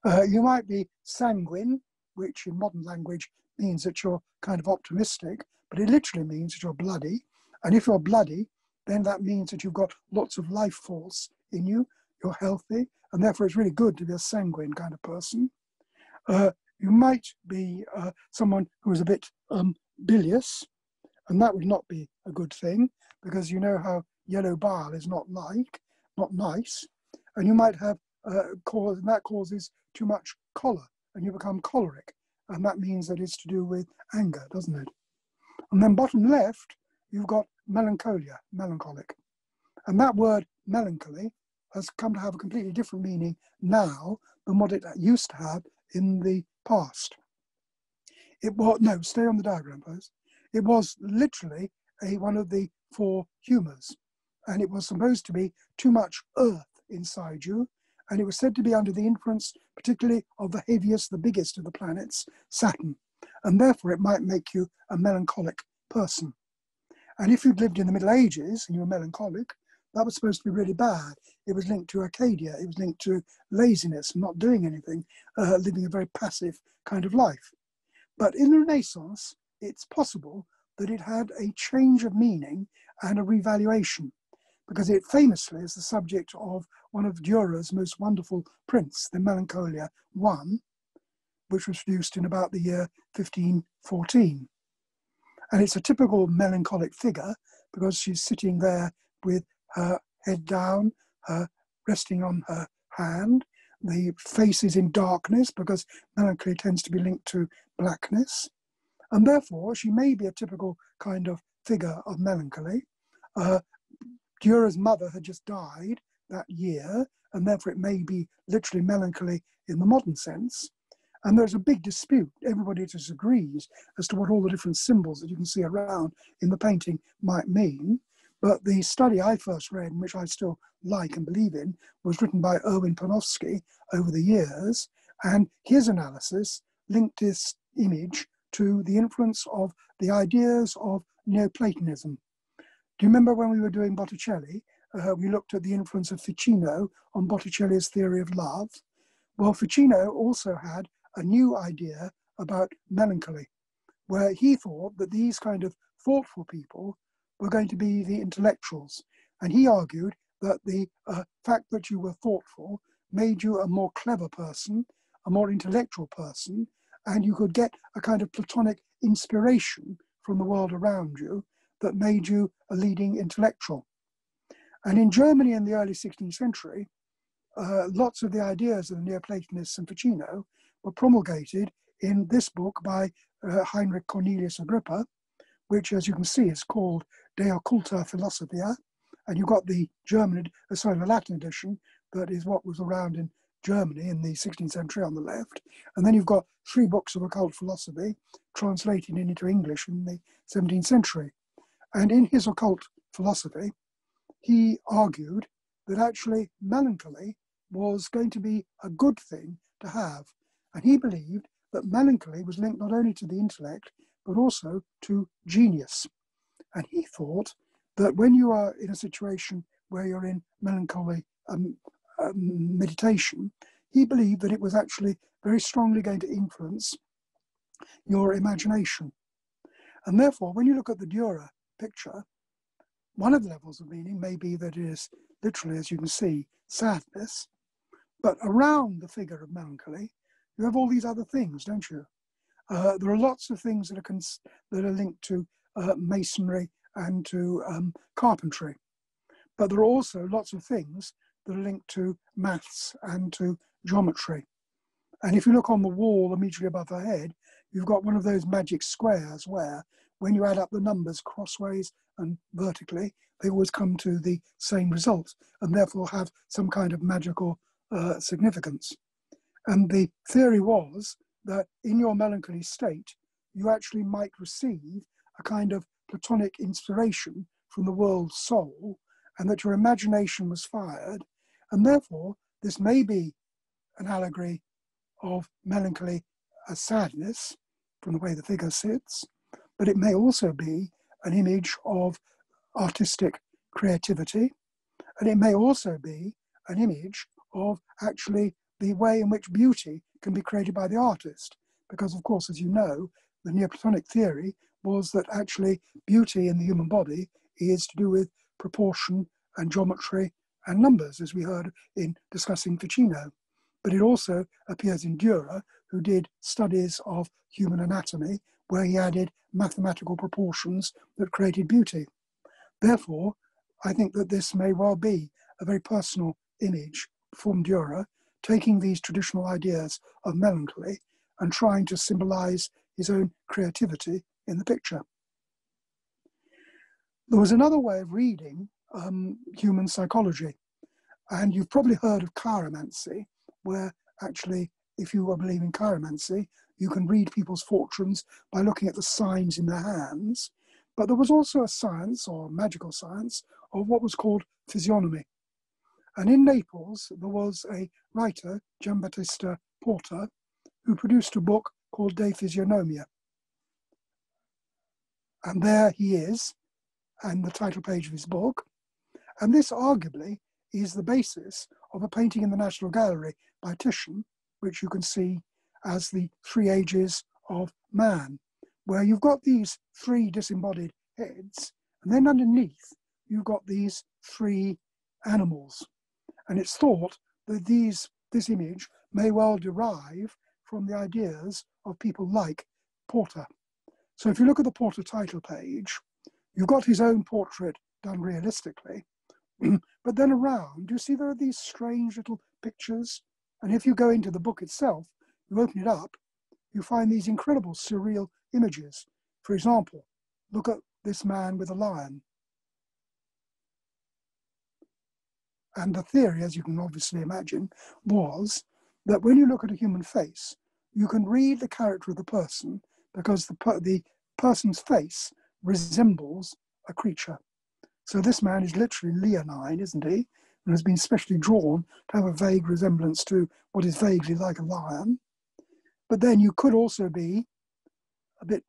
Uh, you might be sanguine, which in modern language means that you're kind of optimistic, but it literally means that you're bloody. And if you're bloody, then that means that you've got lots of life force in you, you're healthy, and therefore it's really good to be a sanguine kind of person. Uh, you might be uh, someone who is a bit um, bilious, and that would not be a good thing because you know how yellow bile is not like, not nice, and you might have uh, cause, and that causes too much choler, and you become choleric, and that means that it's to do with anger, doesn't it? And then bottom left, you've got melancholia, melancholic, and that word melancholy has come to have a completely different meaning now than what it used to have in the past. It was no, stay on the diagram, please. It was literally a one of the four humours, and it was supposed to be too much earth inside you, and it was said to be under the influence, particularly of the heaviest, the biggest of the planets, Saturn, and therefore it might make you a melancholic person. And if you'd lived in the Middle Ages and you were melancholic, that was supposed to be really bad. It was linked to acedia. It was linked to laziness not doing anything, uh, living a very passive kind of life. But in the Renaissance, it's possible that it had a change of meaning and a revaluation, because it famously is the subject of one of Dürer's most wonderful prints, the Melancholia I, which was produced in about the year 1514. And it's a typical melancholic figure because she's sitting there with her head down, her resting on her hand. The face is in darkness because melancholy tends to be linked to blackness. And therefore, she may be a typical kind of figure of melancholy. Uh, Dürer's mother had just died that year, and therefore it may be literally melancholy in the modern sense. And there's a big dispute. Everybody disagrees as to what all the different symbols that you can see around in the painting might mean. But the study I first read, which I still like and believe in, was written by Erwin Panofsky over the years. And his analysis linked this image to the influence of the ideas of Neoplatonism. Do you remember when we were doing Botticelli? Uh, we looked at the influence of Ficino on Botticelli's theory of love. Well, Ficino also had a new idea about melancholy, where he thought that these kind of thoughtful people were going to be the intellectuals. And he argued that the uh, fact that you were thoughtful made you a more clever person, a more intellectual person, and you could get a kind of Platonic inspiration from the world around you that made you a leading intellectual. And in Germany in the early 16th century, uh, lots of the ideas of the Neoplatonists and Ficino were promulgated in this book by uh, Heinrich Cornelius Agrippa, which, as you can see, is called De Occulta Philosophia. And you've got the German, uh, sorry, the Latin edition, that is what was around in Germany in the 16th century on the left. And then you've got three books of occult philosophy translated into English in the 17th century. And in his occult philosophy, he argued that actually melancholy was going to be a good thing to have. And he believed that melancholy was linked not only to the intellect, but also to genius. And he thought that when you are in a situation where you're in melancholy um, um, meditation, he believed that it was actually very strongly going to influence your imagination. And therefore, when you look at the Dürer picture, one of the levels of meaning may be that it is literally, as you can see, sadness. But around the figure of melancholy, you have all these other things, don't you? Uh, there are lots of things that are, that are linked to uh, masonry and to um, carpentry. But there are also lots of things that are linked to maths and to geometry. And if you look on the wall immediately above her head, you've got one of those magic squares where when you add up the numbers crossways and vertically, they always come to the same result and therefore have some kind of magical uh, significance. And the theory was that in your melancholy state, you actually might receive a kind of Platonic inspiration from the world soul, and that your imagination was fired. And therefore, this may be an allegory of melancholy as sadness from the way the figure sits, but it may also be an image of artistic creativity, and it may also be an image of actually the way in which beauty can be created by the artist. Because, of course, as you know, the Neoplatonic theory was that actually beauty in the human body is to do with proportion and geometry and numbers, as we heard in discussing Ficino. But it also appears in Dürer, who did studies of human anatomy, where he added mathematical proportions that created beauty. Therefore, I think that this may well be a very personal image from Dürer, taking these traditional ideas of melancholy and trying to symbolize his own creativity in the picture. There was another way of reading um, human psychology, and you've probably heard of chiromancy, where actually, if you believe in chiromancy, you can read people's fortunes by looking at the signs in their hands. But there was also a science, or magical science, of what was called physiognomy. And in Naples, there was a writer, Giambattista Porta, who produced a book called De Physiognomia. And there he is, and the title page of his book. And this arguably is the basis of a painting in the National Gallery by Titian, which you can see as the three ages of man, where you've got these three disembodied heads, and then underneath you've got these three animals. And it's thought that these, this image may well derive from the ideas of people like Porta. So if you look at the Porta title page, you've got his own portrait done realistically, [clears throat] but then around, you see there are these strange little pictures. And if you go into the book itself, you open it up, you find these incredible surreal images. For example, look at this man with a lion. And the theory, as you can obviously imagine, was that when you look at a human face, you can read the character of the person because the, the person's face resembles a creature. So this man is literally leonine, isn't he? And has been specially drawn to have a vague resemblance to what is vaguely like a lion. But then you could also be a bit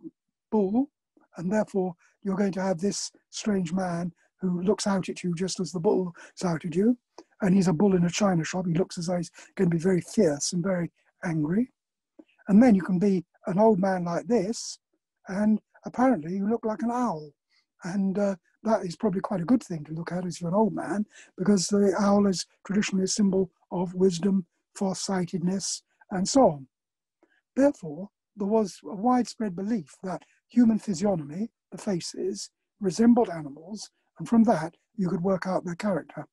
bull, and therefore you're going to have this strange man who looks out at you just as the bull is out at you. And he's a bull in a china shop. He looks as though he's going to be very fierce and very angry. And then you can be an old man like this, and apparently you look like an owl. And uh, that is probably quite a good thing to look at as you're an old man, because the owl is traditionally a symbol of wisdom, farsightedness, and so on. Therefore, there was a widespread belief that human physiognomy, the faces, resembled animals, and from that you could work out their character.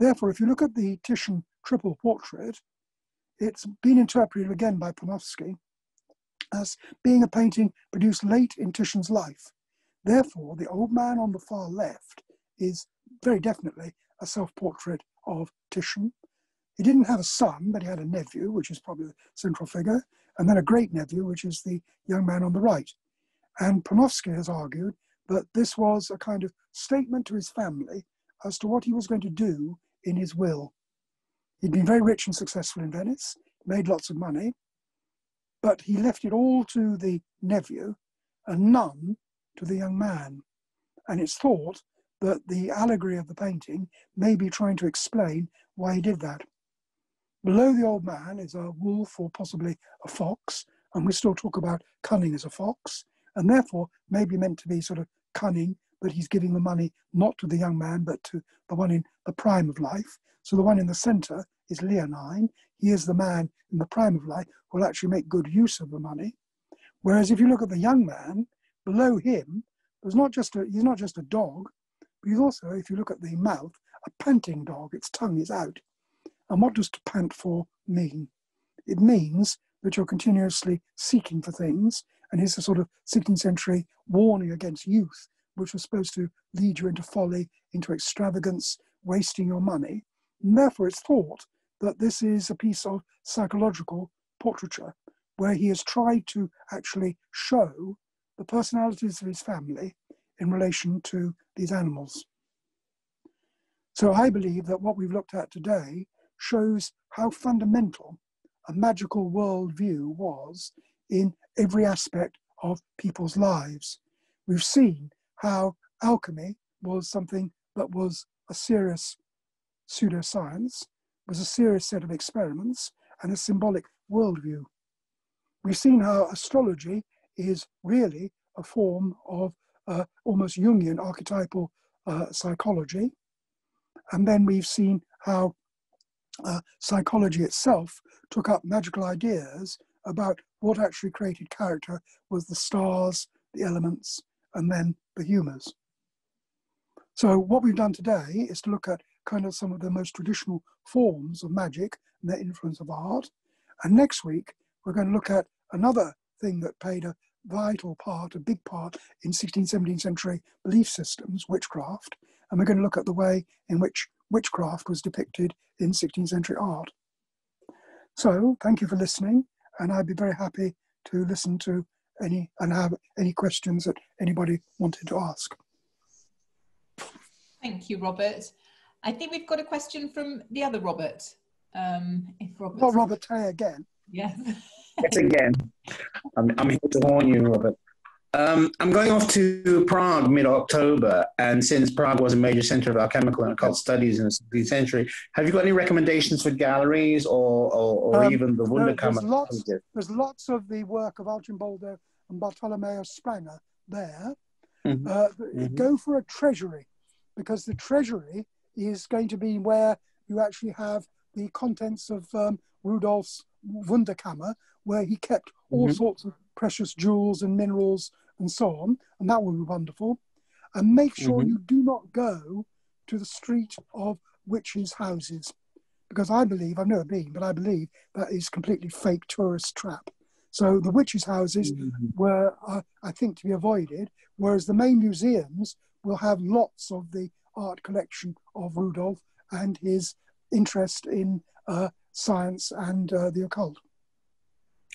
Therefore, if you look at the Titian triple portrait, it's been interpreted again by Panofsky as being a painting produced late in Titian's life. Therefore, the old man on the far left is very definitely a self portrait of Titian. He didn't have a son, but he had a nephew, which is probably the central figure, and then a great nephew, which is the young man on the right. And Panofsky has argued that this was a kind of statement to his family as to what he was going to do in his will. He'd been very rich and successful in Venice, made lots of money, but he left it all to the nephew and none to the young man. And it's thought that the allegory of the painting may be trying to explain why he did that. Below the old man is a wolf or possibly a fox, and we still talk about cunning as a fox, and therefore may be meant to be sort of cunning that he's giving the money not to the young man but to the one in the prime of life. So the one in the center is Leonine. He is the man in the prime of life who will actually make good use of the money. Whereas if you look at the young man, below him, there's not just a, he's not just a dog, but he's also, if you look at the mouth, a panting dog. Its tongue is out. And what does to pant for mean? It means that you're continuously seeking for things and is a sort of 16th century warning against youth, which was supposed to lead you into folly, into extravagance, wasting your money. And therefore, it's thought that this is a piece of psychological portraiture where he has tried to actually show the personalities of his family in relation to these animals. So I believe that what we've looked at today shows how fundamental a magical worldview was in every aspect of people's lives. We've seen how alchemy was something that was a serious pseudoscience, was a serious set of experiments, and a symbolic worldview. We've seen how astrology is really a form of uh, almost Jungian archetypal uh, psychology. And then we've seen how uh, psychology itself took up magical ideas about what actually created character was the stars, the elements, and then the humours. So what we've done today is to look at kind of some of the most traditional forms of magic and their influence of art. And next week, we're going to look at another thing that played a vital part, a big part in 16th, 17th century belief systems, witchcraft. And we're going to look at the way in which witchcraft was depicted in 16th century art. So thank you for listening. And I'd be very happy to listen to any and have any questions that anybody wanted to ask. Thank you, Robert. I think we've got a question from the other Robert. Um, if Robert, Not Robert Tay again. Yes. yes, again. I'm, I'm here to warn you, Robert. Um, I'm going off to Prague mid October, and since Prague was a major center of alchemical and occult studies in the 16th century, have you got any recommendations for galleries or, or, or um, even the Wunderkammer? There's lots, there's lots of the work of Arcimboldo and Bartolomeo Spranger there. Mm-hmm. Uh, mm-hmm. Go for a treasury, because the treasury is going to be where you actually have the contents of um, Rudolph's Wunderkammer, where he kept all mm-hmm. sorts of precious jewels and minerals and so on, and that will be wonderful. And make sure mm-hmm. you do not go to the street of witches' houses, because I believe, I've never been, but I believe that is completely fake tourist trap. So the witches' houses mm-hmm. were, uh, I think, to be avoided, whereas the main museums will have lots of the art collection of Rudolph and his interest in uh, science and uh, the occult.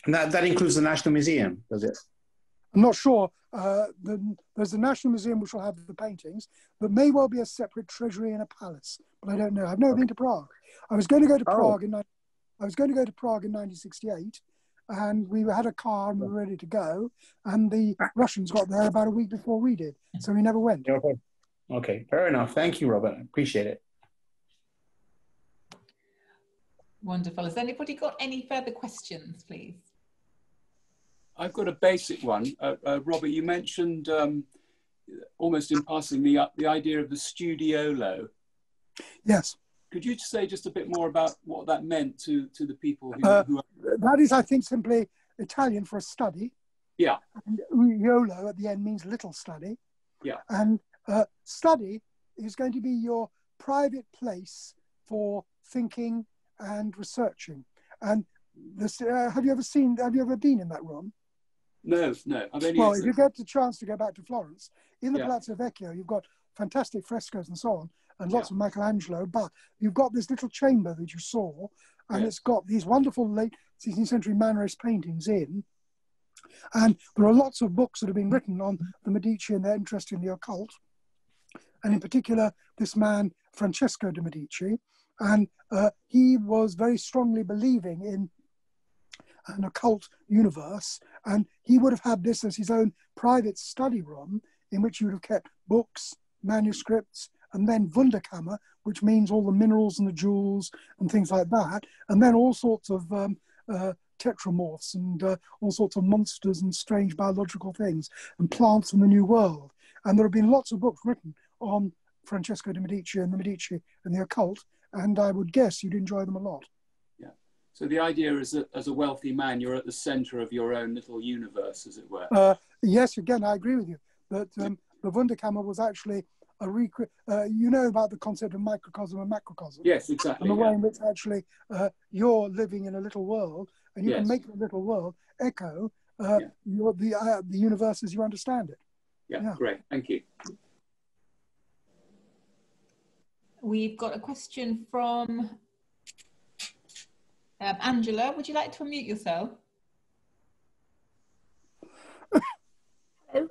And that, that includes the National Museum, does it? I'm not sure. Uh, the, there's the National Museum which will have the paintings. There may well be a separate treasury in a palace, but I don't know. I've never okay. been to Prague. I was going to go to oh. Prague in I was going to go to Prague in 1968, and we had a car and we were ready to go, and the Russians got there about a week before we did, so we never went. Okay, okay. fair enough. Thank you, Robert. I appreciate it. Wonderful. Has anybody got any further questions, please? I've got a basic one. Uh, uh, Robert, you mentioned um, almost in passing the, uh, the idea of the studiolo. Yes. Could you say just a bit more about what that meant to, to the people who, uh, who That is, I think, simply Italian for a study. Yeah. And iolo at the end means little study. Yeah. And uh, study is going to be your private place for thinking and researching. And this, uh, have you ever seen? Have you ever been in that room? No, no. well, if you get the chance to go back to Florence, in the yeah. Palazzo Vecchio, you've got fantastic frescoes and so on, and lots yeah. of Michelangelo. But you've got this little chamber that you saw, and yeah. it's got these wonderful late 16th century Mannerist paintings in. And there are lots of books that have been written on the Medici and their interest in the occult. And in particular, this man, Francesco de' Medici, and uh, he was very strongly believing in an occult universe, and he would have had this as his own private study room in which he would have kept books, manuscripts, and then Wunderkammer, which means all the minerals and the jewels and things like that, and then all sorts of um, uh, tetramorphs and uh, all sorts of monsters and strange biological things and plants from the New World. And there have been lots of books written on Francesco de' Medici and the Medici and the occult, and I would guess you'd enjoy them a lot. Yeah. So the idea is that as a wealthy man, you're at the center of your own little universe, as it were. Uh, yes, again, I agree with you. But um, the Wunderkammer was actually a recre- uh, you know about the concept of microcosm and macrocosm. Yes, exactly. And the yeah. way in which actually uh, you're living in a little world, and you yes. can make the little world echo uh, yeah. your, the, uh, the universe as you understand it. Yeah, yeah, great. Thank you. We've got a question from um, Angela. Would you like to unmute yourself? Hello.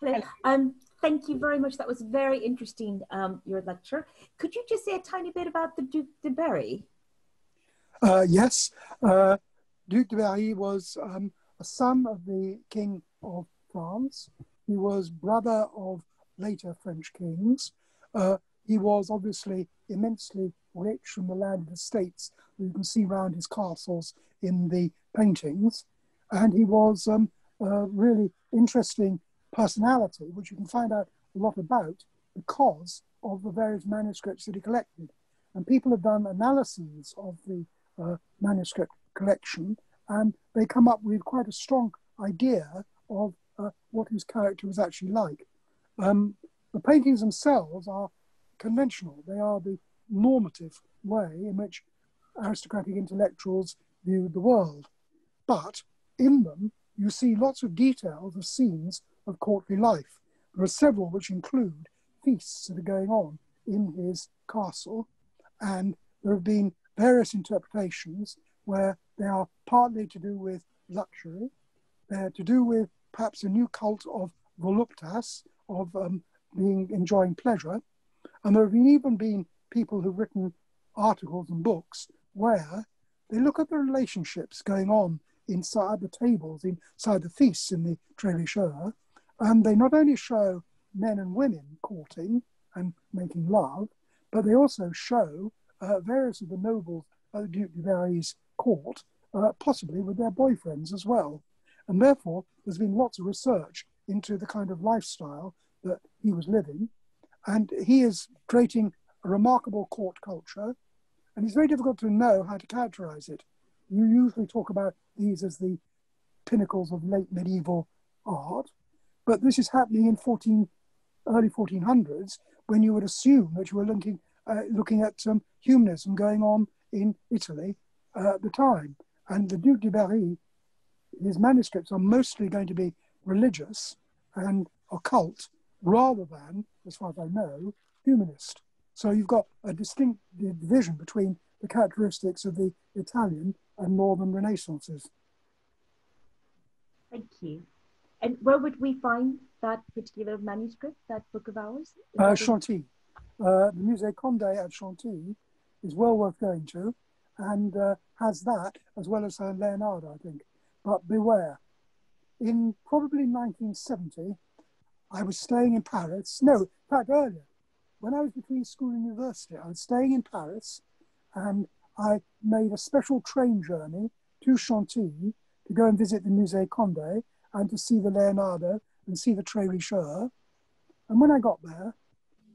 Hello. Um, thank you very much. That was very interesting, um, your lecture. Could you just say a tiny bit about the Duke de Berry? Uh, yes. Uh, Duc de Berry was um, a son of the King of France. He was brother of later French kings. Uh, he was obviously immensely rich from the land landed estates you can see around his castles in the paintings. And he was um, a really interesting personality, which you can find out a lot about because of the various manuscripts that he collected. And people have done analyses of the uh, manuscript collection, and they come up with quite a strong idea of uh, what his character was actually like. Um, the paintings themselves are conventional, they are the normative way in which aristocratic intellectuals viewed the world. But in them, you see lots of details of scenes of courtly life. There are several which include feasts that are going on in his castle, and there have been various interpretations where they are partly to do with luxury, they're to do with perhaps a new cult of voluptas, of um, being enjoying pleasure, and there have even been people who've written articles and books where they look at the relationships going on inside the tables, inside the feasts in the Très Riches Heures, and they not only show men and women courting and making love, but they also show uh, various of the nobles at the Duc de Berry's court, uh, possibly with their boyfriends as well. And therefore, there's been lots of research into the kind of lifestyle that he was living. And he is creating a remarkable court culture and it's very difficult to know how to characterize it. You usually talk about these as the pinnacles of late medieval art, but this is happening in 14, early 1400s when you would assume that you were looking, uh, looking at um, humanism going on in Italy uh, at the time. And the Duc de Berry, his manuscripts are mostly going to be religious and occult rather than, as far as I know, humanist. So you've got a distinct division between the characteristics of the Italian and Northern Renaissances. Thank you. And where would we find that particular manuscript, that book of hours? Uh, Chantilly. Uh, the Musée Condé at Chantilly is well worth going to and uh, has that as well as Leonardo, I think. But beware, in probably 1970, I was staying in Paris. No, in fact, earlier, when I was between school and university, I was staying in Paris and I made a special train journey to Chantilly to go and visit the Musée Condé and to see the Leonardo and see the Riches Heures. And when I got there,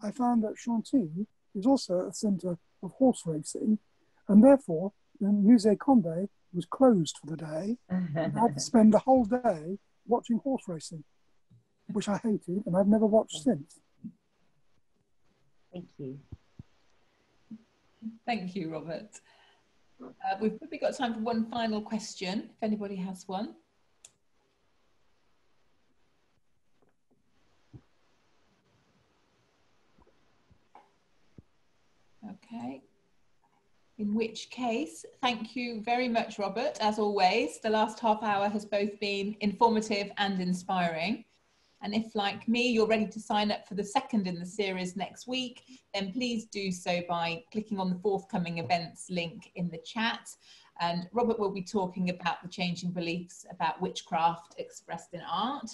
I found that Chantilly is also a centre of horse racing, and therefore the Musée Condé was closed for the day. and I had to [laughs] spend the whole day watching horse racing, which I hated and I've never watched since. Thank you. Thank you, Robert. Uh, we've probably got time for one final question, if anybody has one. Okay. In which case, thank you very much, Robert. As always, the last half hour has both been informative and inspiring. And if, like me, you're ready to sign up for the second in the series next week, then please do so by clicking on the forthcoming events link in the chat. And Robert will be talking about the changing beliefs about witchcraft expressed in art.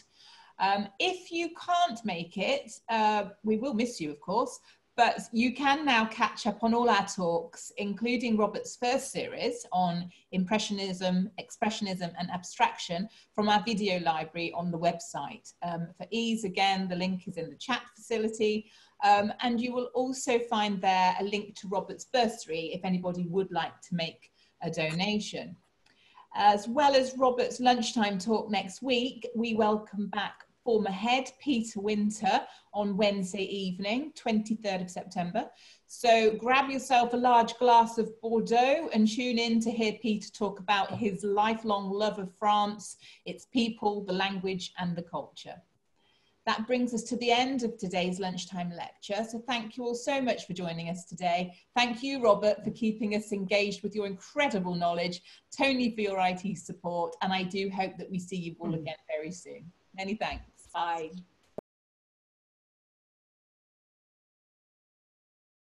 Um, if you can't make it, uh, we will miss you, of course, but you can now catch up on all our talks, including Robert's first series on Impressionism, Expressionism and Abstraction from our video library on the website. Um, for ease, again, the link is in the chat facility. Um, and you will also find there a link to Robert's bursary if anybody would like to make a donation. As well as Robert's lunchtime talk next week, we welcome back former head, Peter Winter, on Wednesday evening, 23rd of September. So grab yourself a large glass of Bordeaux and tune in to hear Peter talk about his lifelong love of France, its people, the language, and the culture. That brings us to the end of today's lunchtime lecture. So thank you all so much for joining us today. Thank you, Robert, for keeping us engaged with your incredible knowledge, Tony for your IT support, and I do hope that we see you all mm-hmm. again very soon. Many thanks. Bye.